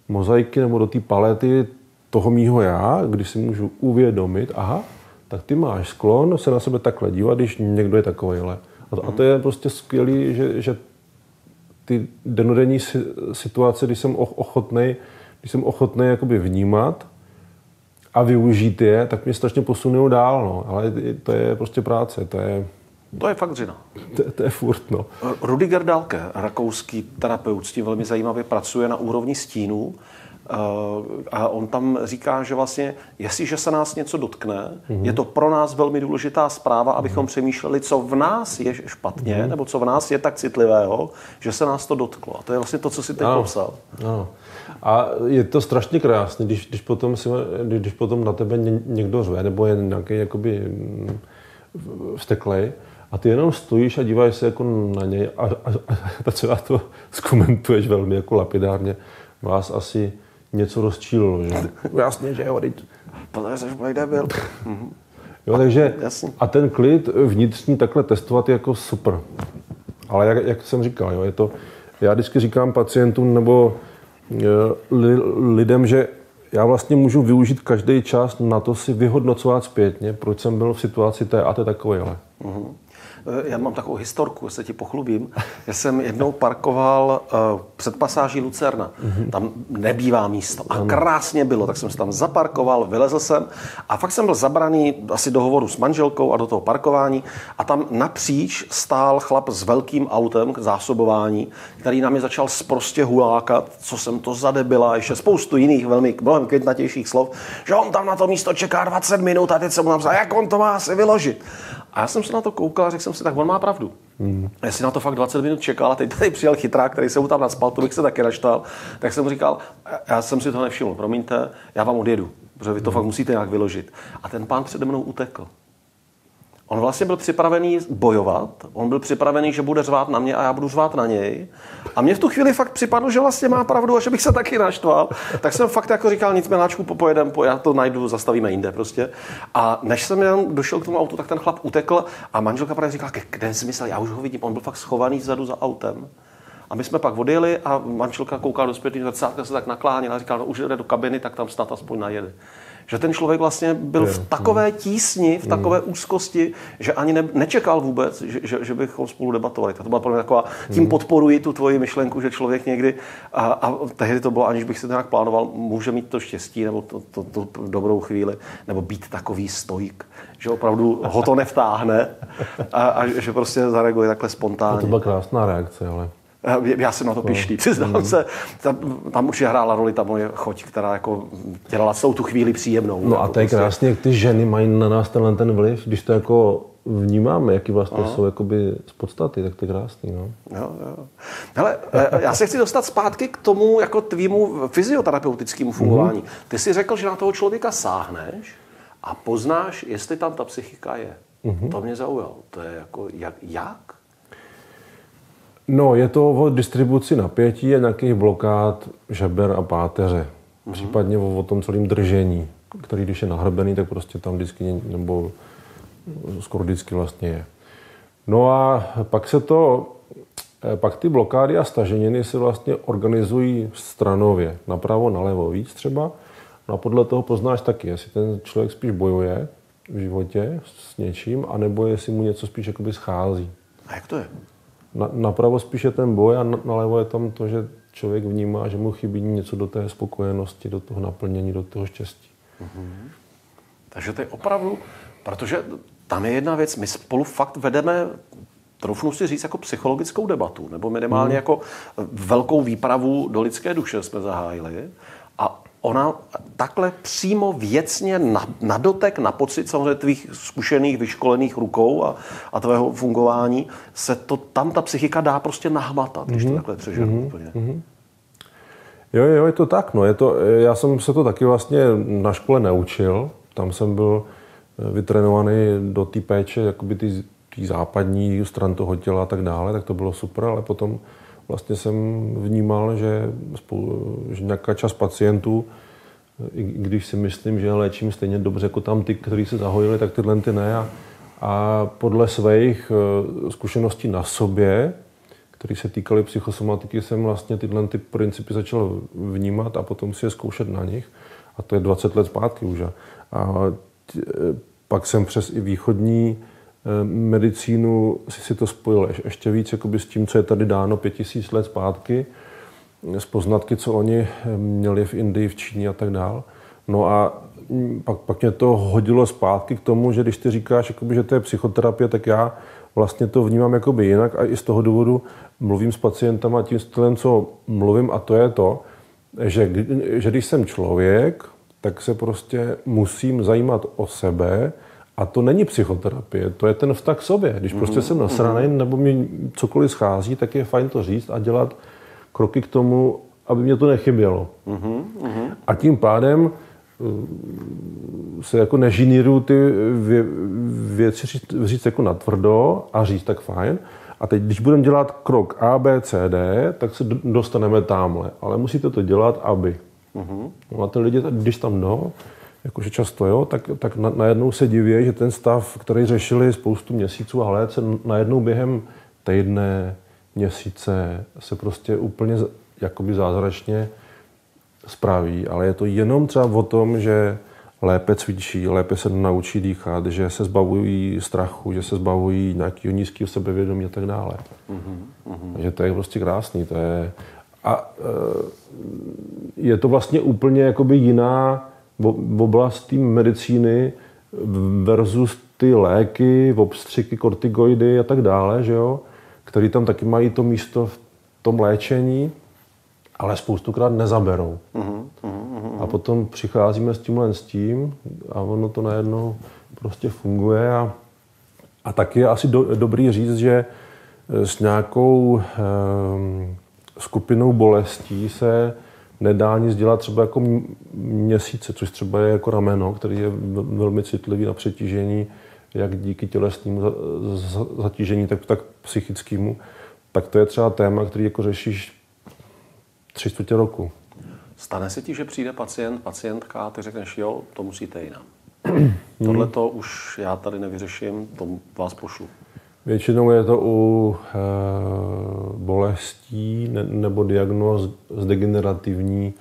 mozaiky nebo do té palety toho mýho já, když si můžu uvědomit, aha, tak ty máš sklon se na sebe takhle dívat, když někdo je takovýhle. A to, a to je prostě skvělé, že, že ty denodenní situace, když jsem ochotný, když jsem ochotný jakoby vnímat a využít je, tak mě strašně posunou dál. No. Ale to je prostě práce, to je... To je fakt dřina. To, to je furt, no. Rudiger Dahlke, rakouský terapeut, s tím velmi zajímavě pracuje na úrovni stínů a on tam říká, že vlastně, jestliže se nás něco dotkne, mm-hmm. je to pro nás velmi důležitá zpráva, abychom mm-hmm. přemýšleli, co v nás je špatně, mm-hmm. nebo co v nás je tak citlivého, že se nás to dotklo. A to je vlastně to, co si teď ano. popsal. Ano. A je to strašně krásné, když, když, potom, si, když potom na tebe někdo řve, nebo je nějaký jakoby mm, vsteklej, a ty jenom stojíš a díváš se jako na něj a, a, a, a třeba to zkomentuješ velmi jako lapidárně. Vás asi něco rozčílilo, že? Jasně, že jo, teď. Protože jsi debil. Mhm. Jo, takže a ten klid vnitřní takhle testovat je jako super. Ale jak, jak jsem říkal, jo, je to, já vždycky říkám pacientům nebo e, li, lidem, že já vlastně můžu využít každý čas na to si vyhodnocovat zpětně, proč jsem byl v situaci té a té takovéhle. Uh-huh. Eh, já mám takovou historku, se ti pochlubím. Já jsem jednou parkoval uh, před pasáží Lucerna. Tam nebývá místo. A krásně bylo, tak jsem se tam zaparkoval, vylezl jsem a fakt jsem byl zabraný asi do hovoru s manželkou a do toho parkování a tam napříč stál chlap s velkým autem k zásobování, který na mě začal sprostě hulákat, co jsem to zadebila, ještě spoustu jiných velmi mnohem květnatějších slov, že on tam na to místo čeká 20 minut a teď jsem mu napsal, jak on to má si vyložit. A já jsem se na to koukal a řekl jsem si, tak on má pravdu. Hmm. Já si na to fakt 20 minut čekal a teď tady přijel chytrák, který se mu tam naspal, to bych se taky naštal. Tak jsem mu říkal, já jsem si to nevšiml, promiňte, já vám odjedu, protože vy to hmm. fakt musíte nějak vyložit. A ten pán přede mnou utekl. On vlastně byl připravený bojovat, on byl připravený, že bude řvát na mě a já budu řvát na něj. A mě v tu chvíli fakt připadlo, že vlastně má pravdu a že bych se taky naštval. Tak jsem fakt jako říkal, nic miláčku, pojedem, po, já to najdu, zastavíme jinde prostě. A než jsem jen došel k tomu autu, tak ten chlap utekl a manželka právě říkala, kde jsi myslel, já už ho vidím, on byl fakt schovaný vzadu za autem. A my jsme pak odjeli a manželka koukala do zpětného zrcátka, se tak naklánila a říkala, no už jde do kabiny, tak tam snad aspoň najede. Že ten člověk vlastně byl v takové tísni, v takové mm. úzkosti, že ani ne, nečekal vůbec, že, že, že bychom spolu debatovali. To byla pro mě taková, tím mm. podporuji tu tvoji myšlenku, že člověk někdy, a, a tehdy to bylo, aniž bych si to nějak plánoval, může mít to štěstí nebo to, to, to, dobrou chvíli, nebo být takový stoik, že opravdu ho to nevtáhne a, a že prostě zareaguje takhle spontánně. No to byla krásná reakce, ale já jsem na to pišný, přiznám mm. se. Tam, tam už hrála roli ta moje choť, která jako dělala celou tu chvíli příjemnou. No jako a to je prostě. krásně, jak ty ženy mají na nás tenhle ten vliv, když to jako vnímáme, jaký vlastně Aha. jsou jakoby z podstaty, tak to je krásný. No. Jo, jo. Hele, eh, já se chci dostat zpátky k tomu jako tvýmu fyzioterapeutickému fungování. Mm-hmm. Ty jsi řekl, že na toho člověka sáhneš a poznáš, jestli tam ta psychika je. Mm-hmm. To mě zaujalo. To je jako, jak? jak? No, je to o distribuci napětí a nějakých blokád žeber a páteře. Mm-hmm. Případně o, o tom celém držení, který když je nahrbený, tak prostě tam vždycky, nebo skoro vždycky vlastně je. No a pak se to, eh, pak ty blokády a staženiny se vlastně organizují stranově, napravo, nalevo, víc třeba. No a podle toho poznáš taky, jestli ten člověk spíš bojuje v životě s něčím, anebo jestli mu něco spíš jakoby schází. A jak to je? Na, napravo spíše ten boj a nalevo je tam to, že člověk vnímá, že mu chybí něco do té spokojenosti, do toho naplnění, do toho štěstí. Mm-hmm. Takže to je opravdu, protože tam je jedna věc, my spolu fakt vedeme troufnu si říct jako psychologickou debatu, nebo minimálně mm. jako velkou výpravu do lidské duše jsme zahájili. Ona takhle přímo věcně na, na dotek, na pocit samozřejmě tvých zkušených, vyškolených rukou a, a tvého fungování, se to tam ta psychika dá prostě nahmatat, když mm-hmm. to mhm. takhle přeženu mm-hmm. úplně. Mm-hmm. Jo, jo, je to tak. No. Je to, já jsem se to taky vlastně na škole neučil. Tam jsem byl eh, vytrénovaný do té péče, jakoby ty, ty západní stran toho těla a tak dále, tak to bylo super, ale potom vlastně jsem vnímal, že, spolu, že nějaká část pacientů, i když si myslím, že léčím stejně dobře jako tam ty, kteří se zahojili, tak tyhle ty ne. A, a podle svých eh, zkušeností na sobě, které se týkaly psychosomatiky, jsem vlastně tyhle ty principy začal vnímat a potom si je zkoušet na nich. A to je 20 let zpátky už. A eh, pak jsem přes i východní medicínu si si to spojil ještě víc jakoby s tím, co je tady dáno pět tisíc let zpátky, s poznatky, co oni eh, měli v Indii, v Číně a tak dál. No a mm, pak, pak mě to hodilo zpátky k tomu, že když ty říkáš, jakoby, že to je psychoterapie, tak já vlastně to vnímám jakoby jinak a i z toho důvodu mluvím s pacientama tím stylem, co mluvím a to je to, že, že když jsem člověk, tak se prostě musím zajímat o sebe, a to není psychoterapie, to je ten vztah k sobě. Když prostě mm-hmm. jsem nasraný mm-hmm. nebo mi cokoliv schází, tak je fajn to říct a dělat kroky k tomu, aby mě to nechybělo. Mm-hmm. A tím pádem eh, se jako nežiníruju ty vě, věci říct, říct jako natvrdo a říct tak fajn. A teď, když budeme dělat krok A, B, C, D, tak se dostaneme tamhle. Ale musíte to dělat, aby. Mm-hmm. No a ty lidi, když tam no, jakože často, jo, tak, tak na, najednou se diví, že ten stav, který řešili spoustu měsíců a let, se najednou během týdne, měsíce se prostě úplně jakoby zázračně spraví, ale je to jenom třeba o tom, že lépe cvičí, lépe se naučí dýchat, že se zbavují strachu, že se zbavují nějakého nízkého sebevědomí a tak dále. Mm-hmm. Takže to je prostě krásný. To je, a e, je to vlastně úplně jakoby jiná v oblasti medicíny versus ty léky, obstřiky, kortigoidy a tak dále, že jo, který tam taky mají to místo v tom léčení, ale spoustukrát nezaberou. Uh-huh, uh-huh. A potom přicházíme s tímhle s tím a ono to najednou prostě funguje a, a taky je asi do, dobrý říct, že s nějakou um, skupinou bolestí se nedá nic dělat třeba jako měsíce, což třeba je jako rameno, který je velmi citlivý na přetížení, jak díky tělesnému zatížení, tak, tak psychickému, tak to je třeba téma, který jako řešíš tři čtvrtě roku. Stane se ti, že přijde pacient, pacientka a ty řekneš, jo, to musíte jinam. Tohle to už já tady nevyřeším, to vás pošlu. Většinou je to u e, bolestí ne, nebo diagnóz s degenerativní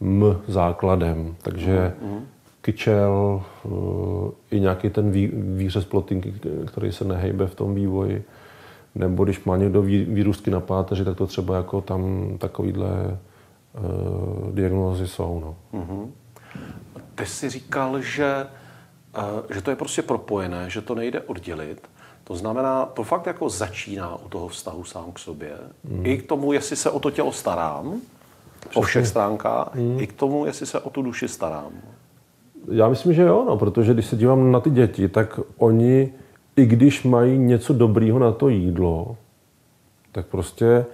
M základem. Takže mm-hmm. kyčel, e, i nějaký ten vý, výřez plotinky, který se nehejbe v tom vývoji. Nebo když má někdo vý, výrůstky na páteři, tak to třeba jako tam takovýhle e, diagnózy jsou. No. Mm-hmm. Ty jsi říkal, že, e, že to je prostě propojené, že to nejde oddělit. To znamená, to fakt jako začíná u toho vztahu sám k sobě. Mm. I k tomu, jestli se o to tělo starám, Přesně. o všech stránkách, mm. i k tomu, jestli se o tu duši starám. Já myslím, že jo, no, protože když se dívám na ty děti, tak oni, i když mají něco dobrýho na to jídlo, tak prostě,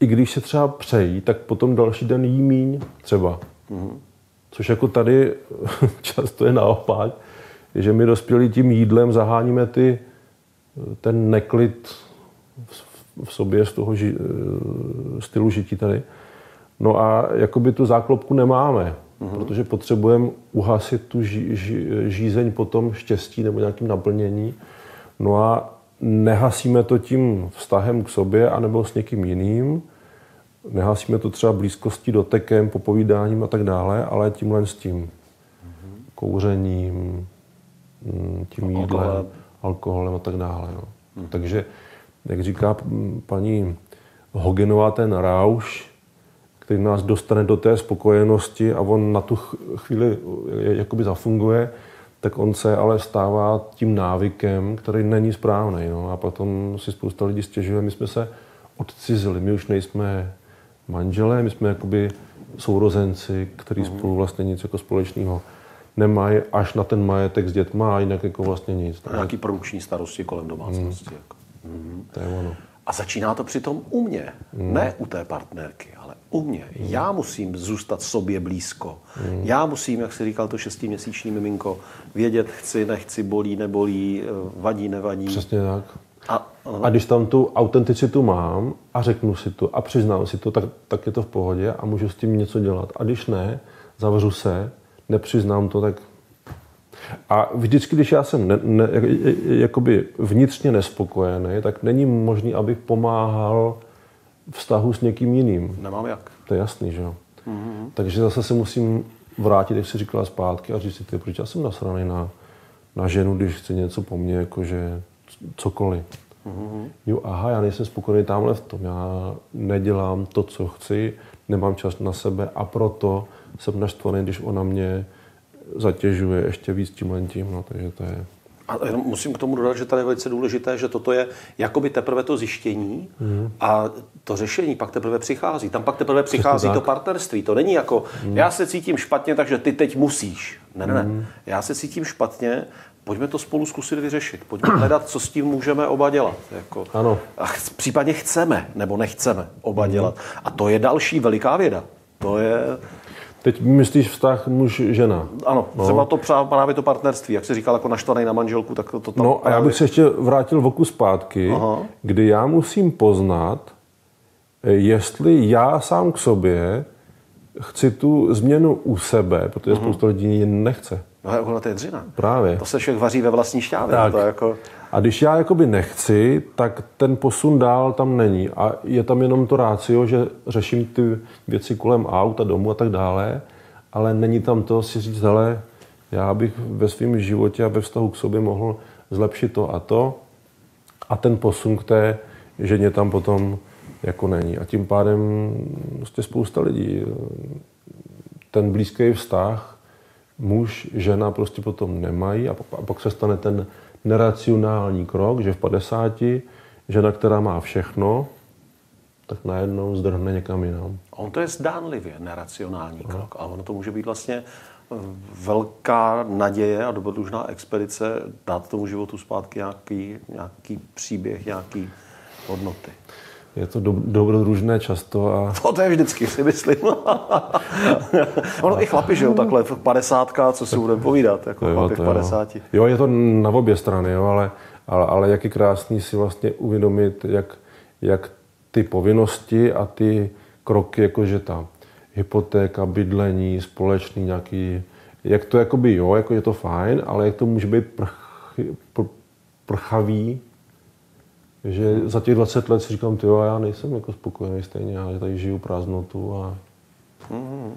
i když se třeba přejí, tak potom další den jí míň třeba. Mm. Což jako tady často je naopak, že my dospělí tím jídlem zaháníme ty ten neklid v sobě z toho ži, eh, stylu žití tady. No a jakoby tu záklopku nemáme, mm-hmm. protože potřebujeme uhasit tu ži, ži, žízeň po tom štěstí nebo nějakým naplnění. No a nehasíme to tím vztahem k sobě anebo s někým jiným. Nehasíme to třeba blízkostí, dotekem, popovídáním a tak dále, ale tímhle s tím mm-hmm. kouřením, mm, tím jídlem alkoholem a tak dále. No. Hmm. Takže, jak říká paní Hogenová, ten rauš, který nás dostane do té spokojenosti a on na tu chvíli jakoby zafunguje, tak on se ale stává tím návykem, který není správný. No. A potom si spousta lidí stěžuje, my jsme se odcizili, my už nejsme manželé, my jsme jakoby sourozenci, kteří hmm. spolu vlastně nic jako společného nemají až na ten majetek s dětma a jinak jako vlastně nic. A nějaký produkční starosti kolem domácnosti. Jako. Mm. To je ono. A začíná to přitom u mě, mm. ne u té partnerky, ale u mě. Mm. Já musím zůstat sobě blízko. Mm. Já musím, jak si říkal to šestiměsíční miminko, vědět, chci, nechci, bolí, nebolí, vadí, nevadí. Přesně tak. A, a když tam tu autenticitu mám a řeknu si to a přiznám si to, tak, tak je to v pohodě a můžu s tím něco dělat. A když ne, zavřu se nepřiznám to, tak... A vždycky, když já jsem ne, ne, jakoby vnitřně nespokojený, tak není možný, abych pomáhal vztahu s někým jiným. Nemám jak. To je jasný, že jo. Mm-hmm. Takže zase se musím vrátit, jak jsi říkala, zpátky a říct si, ty, proč já jsem nasraný na, na ženu, když chce něco po mně, jakože cokoliv. Mm-hmm. Jo, aha, já nejsem spokojený tamhle v tom, já nedělám to, co chci, nemám čas na sebe a proto jsem naštvaný, když ona mě zatěžuje ještě víc tím tím, no, takže to je... A jenom musím k tomu dodat, že tady je velice důležité, že toto je jakoby teprve to zjištění mm. a to řešení pak teprve přichází. Tam pak teprve přichází to partnerství. To není jako, mm. já se cítím špatně, takže ty teď musíš. Ne, ne, ne. Mm. Já se cítím špatně, pojďme to spolu zkusit vyřešit. Pojďme hledat, co s tím můžeme oba dělat. Jako, ano. A ch- případně chceme nebo nechceme oba mm. dělat. A to je další veliká věda. To je, Teď myslíš vztah muž-žena? Ano, no. třeba to právě to partnerství, jak jsi říkal, jako naštvaný na manželku, tak to, to tam No právě... a já bych se ještě vrátil v oku zpátky, Aha. kdy já musím poznat, jestli já sám k sobě chci tu změnu u sebe, protože mm spousta lidí nechce. No, to je dřina. Právě. To se člověk vaří ve vlastní šťávě. Tak. To jako... A když já jakoby nechci, tak ten posun dál tam není. A je tam jenom to rácio, že řeším ty věci kolem aut a domu a tak dále, ale není tam to si říct, hele, já bych ve svém životě a ve vztahu k sobě mohl zlepšit to a to. A ten posun k té ženě tam potom jako není. A tím pádem prostě spousta lidí ten blízký vztah muž, žena prostě potom nemají a pak se stane ten neracionální krok, že v 50 žena, která má všechno, tak najednou zdrhne někam jinam. On to je zdánlivě neracionální Aha. krok, ale ono to může být vlastně eh, velká naděje a dobrodružná expedice dát tomu životu zpátky nějaký, nějaký příběh, nějaký hodnoty. Je to do, dobrodružné často. A... To, to je vždycky, si myslím. ono i chlapi, že jo, takhle v 50, co si budeme povídat, jako jo, chlapi v 50. Jo. jo, je to na obě strany, jo, ale, ale, ale jak je krásný si vlastně uvědomit, jak, jak ty povinnosti a ty kroky, jakože ta hypotéka, bydlení, společný nějaký, jak to jakoby jo, jako je to fajn, ale jak to může být prch, pr, prchavý, že za těch 20 let si říkám, jo, já nejsem jako spokojený stejně, já tady žiju prázdnotu a... Mm-hmm.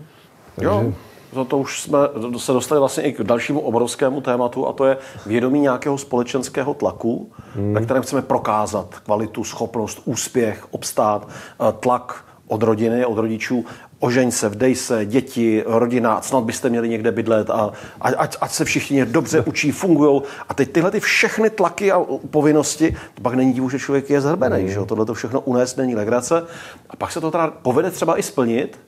Takže... Jo, za to už jsme se dostali vlastně i k dalšímu obrovskému tématu a to je vědomí nějakého společenského tlaku, hmm. ve kterém chceme prokázat kvalitu, schopnost, úspěch, obstát, eh, tlak od rodiny, od rodičů, ožeň se, vdej se, děti, rodina, snad byste měli někde bydlet a ať, ať se všichni dobře učí, fungují. A teď tyhle ty všechny tlaky a povinnosti, to pak není divu, že člověk je zhrbený, mm. že tohle to všechno unést není legrace. A pak se to teda povede třeba i splnit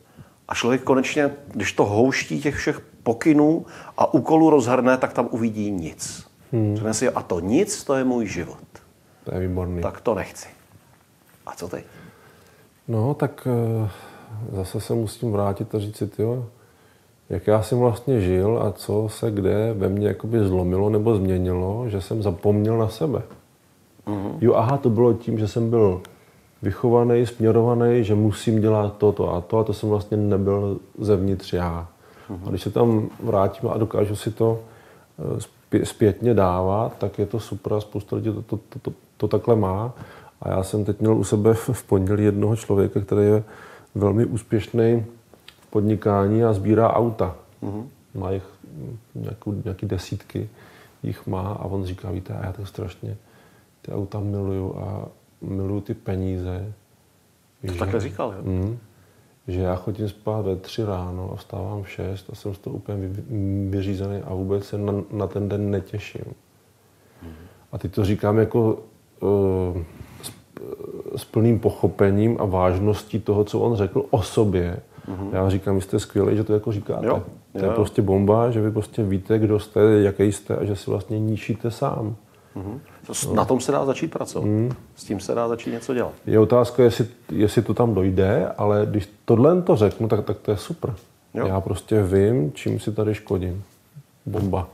a člověk konečně, když to houští těch všech pokynů a úkolů rozhrne, tak tam uvidí nic. Hmm. Řekne si, a to nic, to je můj život. To je výborný. Tak to nechci. A co teď? No, tak uh zase se musím vrátit a říct si, tyjo, jak já jsem vlastně žil a co se kde ve mně jakoby zlomilo nebo změnilo, že jsem zapomněl na sebe. Mm-hmm. Jo, aha, to bylo tím, že jsem byl vychovaný, směrovaný, že musím dělat toto a to a to jsem vlastně nebyl zevnitř já. Mm-hmm. A když se tam vrátím a dokážu si to eh, zpětně dávat, tak je to super a spousta lidí to, to, to, to, to takhle má. A já jsem teď měl u sebe v pondělí jednoho člověka, který je velmi úspěšný podnikání a sbírá auta. Mm-hmm. Má jich nějakou, nějaký desítky, jich má a on říká, víte, já to strašně ty auta miluju a miluju ty peníze. To že, takhle říkal, jo? Mm, že já chodím spát ve tři ráno a vstávám v šest a jsem z toho úplně vyřízený a vůbec se na, na ten den netěším. Mm. A teď to říkám jako uh, s plným pochopením a vážností toho, co on řekl o sobě. Mm-hmm. Já říkám, jste skvělý, že to jako říkáte. Jo, to je jo. prostě bomba, že vy prostě víte, kdo jste, jaký jste a že si vlastně ničíte sám. Mm-hmm. No. Na tom se dá začít pracovat. Mm. S tím se dá začít něco dělat. Je otázka, jestli, jestli to tam dojde, ale když tohle to řeknu, tak, tak to je super. Jo. Já prostě vím, čím si tady škodím. Bomba.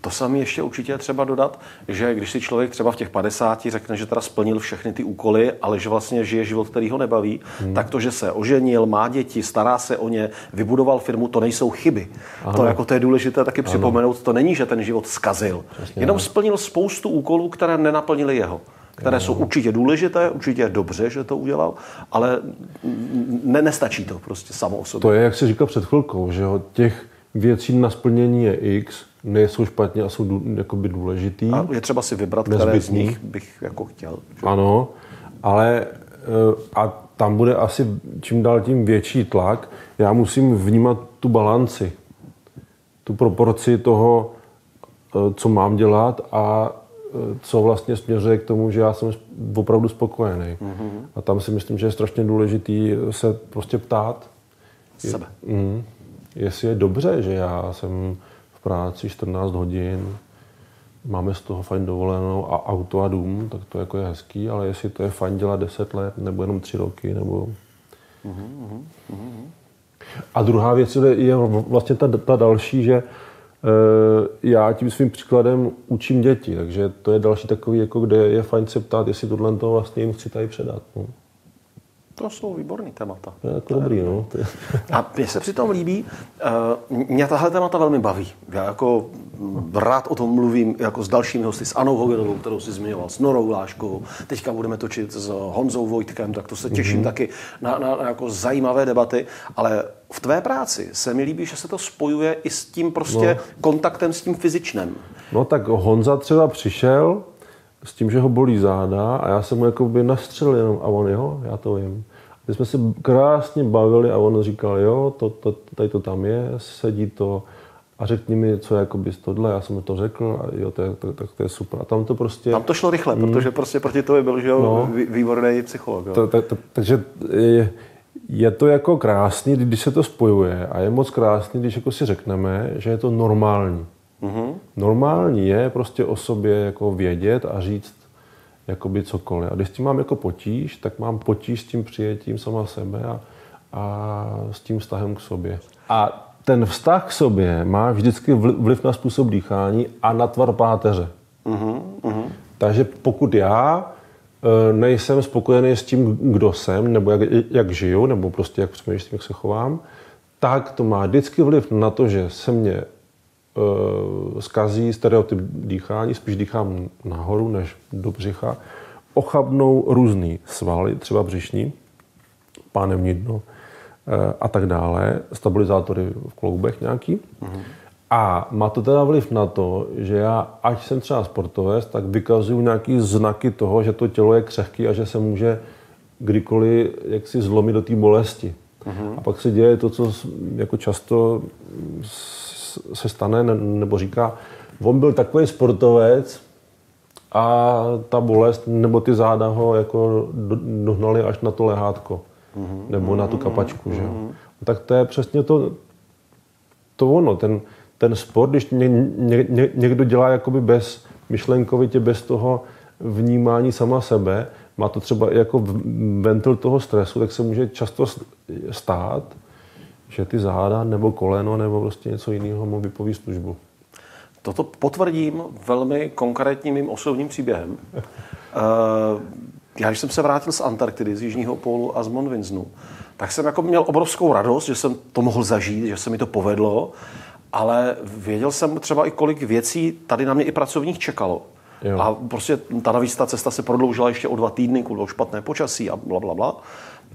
To samé ještě určitě třeba dodat, že když si člověk třeba v těch 50 řekne, že teda splnil všechny ty úkoly, ale že vlastně žije život, který ho nebaví, hmm. tak to, že se oženil, má děti, stará se o ně, vybudoval firmu, to nejsou chyby. Ano. To, jako to je důležité taky ano. připomenout, to není, že ten život zkazil. Přesně, Jenom splnil spoustu úkolů, které nenaplnili jeho které jsou určitě důležité, určitě je dobře, že to udělal, ale ne, nestačí to prostě samo o sobě. To je, jak jsi říkal před chvilkou, že jo, těch věcí na splnění je x, nejsou špatně a jsou dů, jakoby důležitý. A je třeba si vybrat, nezbytný. které z nich bych jako chtěl. Že? Ano, ale eh, a tam bude asi čím dál tím větší tlak. Já musím vnímat tu balanci, tu proporci toho, eh, co mám dělat a eh, co vlastně směřuje k tomu, že já jsem opravdu spokojený. Mm-hmm. A tam si myslím, že je strašně důležitý se prostě ptát. Sebe. Je, mm, jestli je dobře, že já jsem práci 14 hodin, máme z toho fajn dovolenou a auto a dům, tak to jako je hezký, ale jestli to je fajn dělat 10 let, nebo jenom 3 roky, nebo... Mm-hmm. A druhá věc je vlastně ta, ta další, že e, já tím svým příkladem učím děti, takže to je další takový, jako kde je fajn se ptát, jestli tohle to vlastně jim chci tady předat. No. To jsou výborný témata. Je jako dobrý, no. A mně se přitom líbí, uh, mě tahle témata velmi baví. Já jako rád o tom mluvím jako s dalšími hosty, s Anou Hogerovou, kterou si zmiňoval, s Norou Láškovou. Teďka budeme točit s Honzou Vojtkem, tak to se těším mm-hmm. taky na, na, na jako zajímavé debaty. Ale v tvé práci se mi líbí, že se to spojuje i s tím prostě no. kontaktem s tím fyzičným. No tak Honza třeba přišel s tím, že ho bolí záda a já jsem mu jako by nastřelil jenom a on, jo, já to vím. My jsme se krásně bavili a on říkal, jo, to, to, tady to tam je, sedí to a řekni mi, co je jakoby z tohle, já jsem mu to řekl a jo, to je, to, tak to je super. A tam to prostě... Tam to šlo rychle, mm, protože prostě proti tobě byl, že jo, no, výborný psycholog. Jo. To, to, to, takže je, je to jako krásný, když se to spojuje a je moc krásný, když jako si řekneme, že je to normální. Mm-hmm. Normální je prostě o sobě jako vědět a říct, jakoby cokoliv. A když s tím mám jako potíž, tak mám potíž s tím přijetím sama sebe a, a s tím vztahem k sobě. A ten vztah k sobě má vždycky vliv na způsob dýchání a na tvar páteře. Uh-huh, uh-huh. Takže pokud já e, nejsem spokojený s tím, kdo jsem, nebo jak, jak žiju, nebo prostě jak přemýšlím, jak se chovám, tak to má vždycky vliv na to, že se mě zkazí stereotyp dýchání, spíš dýchám nahoru než do břicha, ochabnou různý svaly, třeba břišní, pánevní dno uh, a tak dále, stabilizátory v kloubech nějaký. Mm-hmm. A má to teda vliv na to, že já, ať jsem třeba sportovec, tak vykazuju nějaký znaky toho, že to tělo je křehký a že se může kdykoliv jaksi zlomit do té bolesti. Uh-huh. A pak se děje to, co jako často se stane, nebo říká, on byl takový sportovec a ta bolest nebo ty záda ho jako dohnali až na to lehátko. Uh-huh. Nebo na tu kapačku. Uh-huh. Že? Tak to je přesně to, to ono. Ten, ten sport, když ně, ně, ně, někdo dělá jakoby bez myšlenkovitě, bez toho vnímání sama sebe, má to třeba jako ventil toho stresu, tak se může často stát, že ty záda nebo koleno nebo prostě něco jiného mu vypoví službu. Toto potvrdím velmi konkrétním mým osobním příběhem. Eh, já, když jsem se vrátil z Antarktidy, z Jižního pólu a z Monvinznu, tak jsem jako měl obrovskou radost, že jsem to mohl zažít, že se mi to povedlo, ale věděl jsem třeba i kolik věcí tady na mě i pracovních čekalo. Jo. A prostě ta navíc ta cesta se prodloužila ještě o dva týdny kvůli špatné počasí a bla, bla, bla.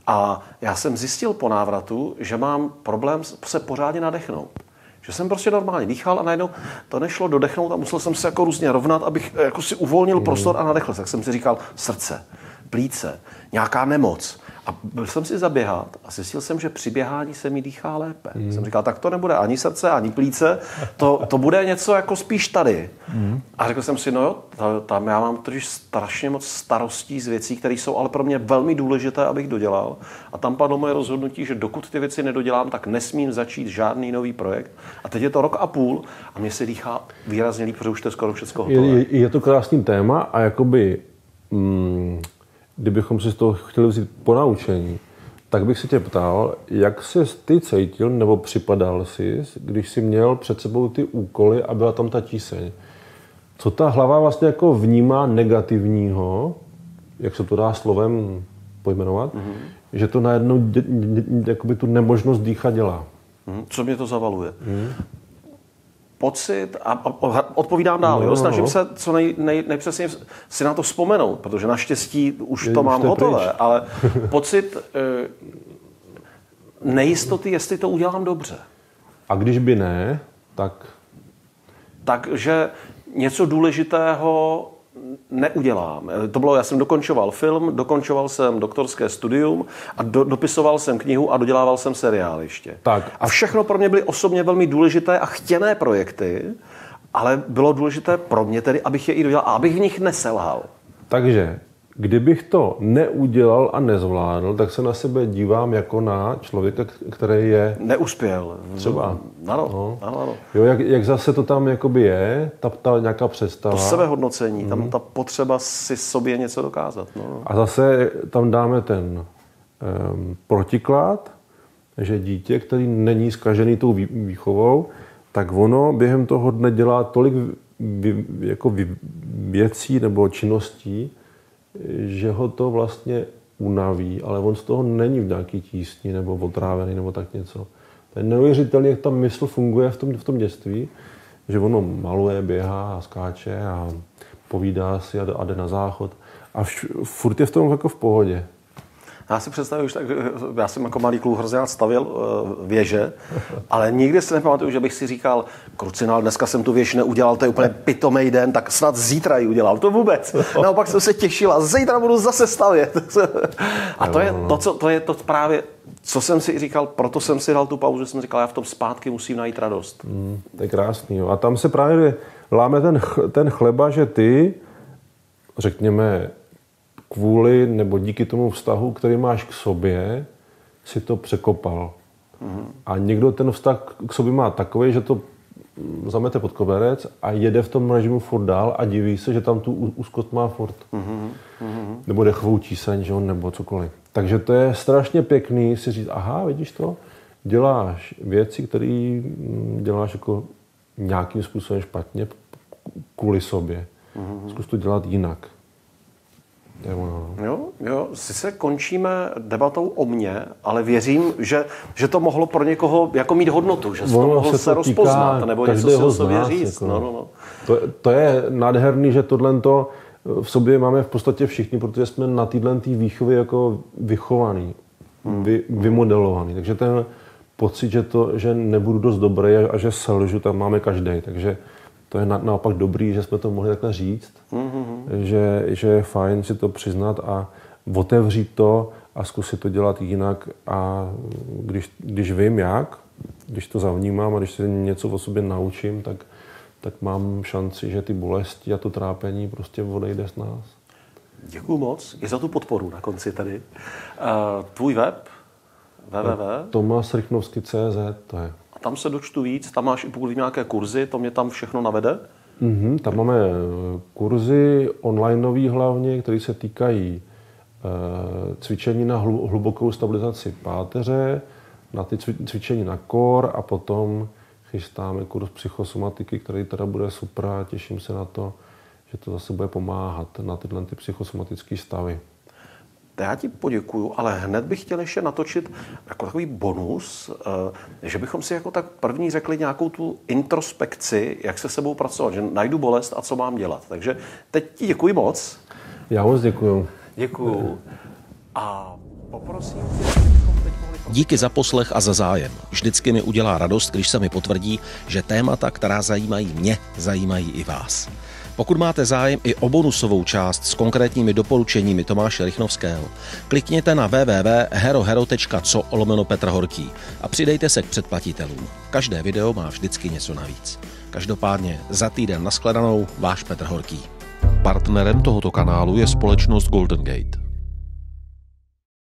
A já jsem zjistil po návratu, že mám problém se pořádně nadechnout. Že jsem prostě normálně dýchal a najednou to nešlo dodechnout a musel jsem se jako různě rovnat, abych jako si uvolnil mm. prostor a nadechl. Tak jsem si říkal srdce, plíce, nějaká nemoc. A byl jsem si zaběhat a zjistil jsem, že při běhání se mi dýchá lépe. Mm. Jsem říkal, tak to nebude ani srdce, ani plíce, to, to bude něco jako spíš tady. Mm. A řekl jsem si, no jo, tam já mám totiž strašně moc starostí z věcí, které jsou ale pro mě velmi důležité, abych dodělal. A tam padlo moje rozhodnutí, že dokud ty věci nedodělám, tak nesmím začít žádný nový projekt. A teď je to rok a půl a mě se dýchá výrazně líp, protože už to je skoro všechno hotové. Je, je, je to krásný téma a jakoby... Mm, kdybychom si z toho chtěli vzít ponaučení, tak bych se tě ptal, jak se ty cítil nebo připadal si, když jsi měl před sebou ty úkoly a byla tam ta tíseň. Co ta hlava vlastně jako vnímá negativního, jak se to dá slovem pojmenovat, mm-hmm. že to najednou dě, dě, jakoby tu nemožnost dýchat dělá. Mm, co mě to zavaluje? Mm pocit a, a odpovídám dál. No, jo? Snažím no. se co nej, nej, nejpřesněji si na to vzpomenout, protože naštěstí už to mám hotové, pryč. ale pocit e, nejistoty, jestli to udělám dobře. A když by ne, tak... Takže něco důležitého neudělám. To bylo, já jsem dokončoval film, dokončoval jsem doktorské studium a do, dopisoval jsem knihu a dodělával jsem seriál ještě. Tak. A všechno pro mě byly osobně velmi důležité a chtěné projekty, ale bylo důležité pro mě tedy, abych je i dodělal a abych v nich neselhal. Takže Kdybych to neudělal a nezvládl, tak se na sebe dívám jako na člověka, který je... Neuspěl. Třeba. Ano, no. ano, ano. Jo, jak, jak zase to tam jakoby je, ta, ta nějaká představa. To sebehodnocení, hmm. tam mhm. ta potřeba si sobě něco dokázat. No. A zase tam dáme ten um, protiklad, že dítě, který není zkažený tou výchovou, tak ono během toho dne dělá tolik vy, jako vy, věcí nebo činností, že ho to vlastně unaví, ale on z toho není v nějaký tísni nebo otrávený nebo tak něco. To je neuvěřitelné, jak ta mysl funguje v tom, v tom dětství, že ono maluje, běhá a skáče a povídá si a jde na záchod. A vš, furt je v tom jako v pohodě. Já si představuji, tak, já jsem jako malý kluk hrozně stavěl uh, věže, ale nikdy si nepamatuju, že bych si říkal, krucinál, dneska jsem tu věž neudělal, to je úplně pitomý den, tak snad zítra ji udělám. To vůbec. Naopak jsem se těšil a zítra budu zase stavět. a to je to, co, to je to právě, co jsem si říkal, proto jsem si dal tu pauzu, jsem říkal, já v tom zpátky musím najít radost. Mm, to je krásný. Jo. A tam se právě láme ten, ten chleba, že ty, řekněme, kvůli nebo díky tomu vztahu, který máš k sobě, si to překopal. Mm-hmm. A někdo ten vztah k sobě má takový, že to zamete pod koberec a jede v tom režimu furt dál a diví se, že tam tu úzkost má furt. Mm-hmm. Nebo dechovou tíseň, že on, nebo cokoliv. Takže to je strašně pěkný si říct, aha, vidíš to, děláš věci, které mm, děláš jako nějakým způsobem špatně kvůli sobě. Mm-hmm. Zkus to dělat jinak. No. Jo, jo, sice končíme debatou o mně, ale věřím, že, že to mohlo pro někoho jako mít hodnotu, že to mohlo se, se rozpoznat, nebo něco si o sobě nás, říct. Jako, no, no, no. To, to je nádherný, že tohle to v sobě máme v podstatě všichni, protože jsme na téhle výchově jako vychovaný, hmm. vy, vymodelovaný. Takže ten pocit, že, to, že nebudu dost dobrý a, a že selžu, tam máme každý. Takže to je na, naopak dobrý, že jsme to mohli takhle říct, mm-hmm. že, že je fajn si to přiznat a otevřít to a zkusit to dělat jinak a když, když vím jak, když to zavnímám a když se něco o sobě naučím, tak, tak mám šanci, že ty bolesti a to trápení prostě odejde z nás. Děkuji moc i za tu podporu na konci tady. Uh, tvůj web www. Tomasrychnovsky.cz to je tam se dočtu víc, tam máš i pokud nějaké kurzy, to mě tam všechno navede? Mm-hmm, tam máme eh, kurzy onlineový hlavně, které se týkají e, cvičení na hlubokou stabilizaci páteře, na ty cvičení na kor a potom chystáme kurz psychosomatiky, který teda bude super a těším se na to, že to zase bude pomáhat na tyhle ty psychosomatické stavy já ti poděkuju, ale hned bych chtěl ještě natočit jako takový bonus, eh, že bychom si jako tak první řekli nějakou tu introspekci, jak se sebou pracovat, že najdu bolest a co mám dělat. Takže teď ti děkuji moc. Já moc děkuju. Děkuju. A poprosím Díky za poslech a za zájem. Vždycky mi udělá radost, když se mi potvrdí, že témata, která zajímají mě, zajímají i vás. Pokud máte zájem i o bonusovou část s konkrétními doporučeními Tomáše Rychnovského, klikněte na www.herohero.co lomeno Petr Horký a přidejte se k předplatitelům. Každé video má vždycky něco navíc. Každopádně za týden nashledanou váš Petr Horký. Partnerem tohoto kanálu je společnost Golden Gate.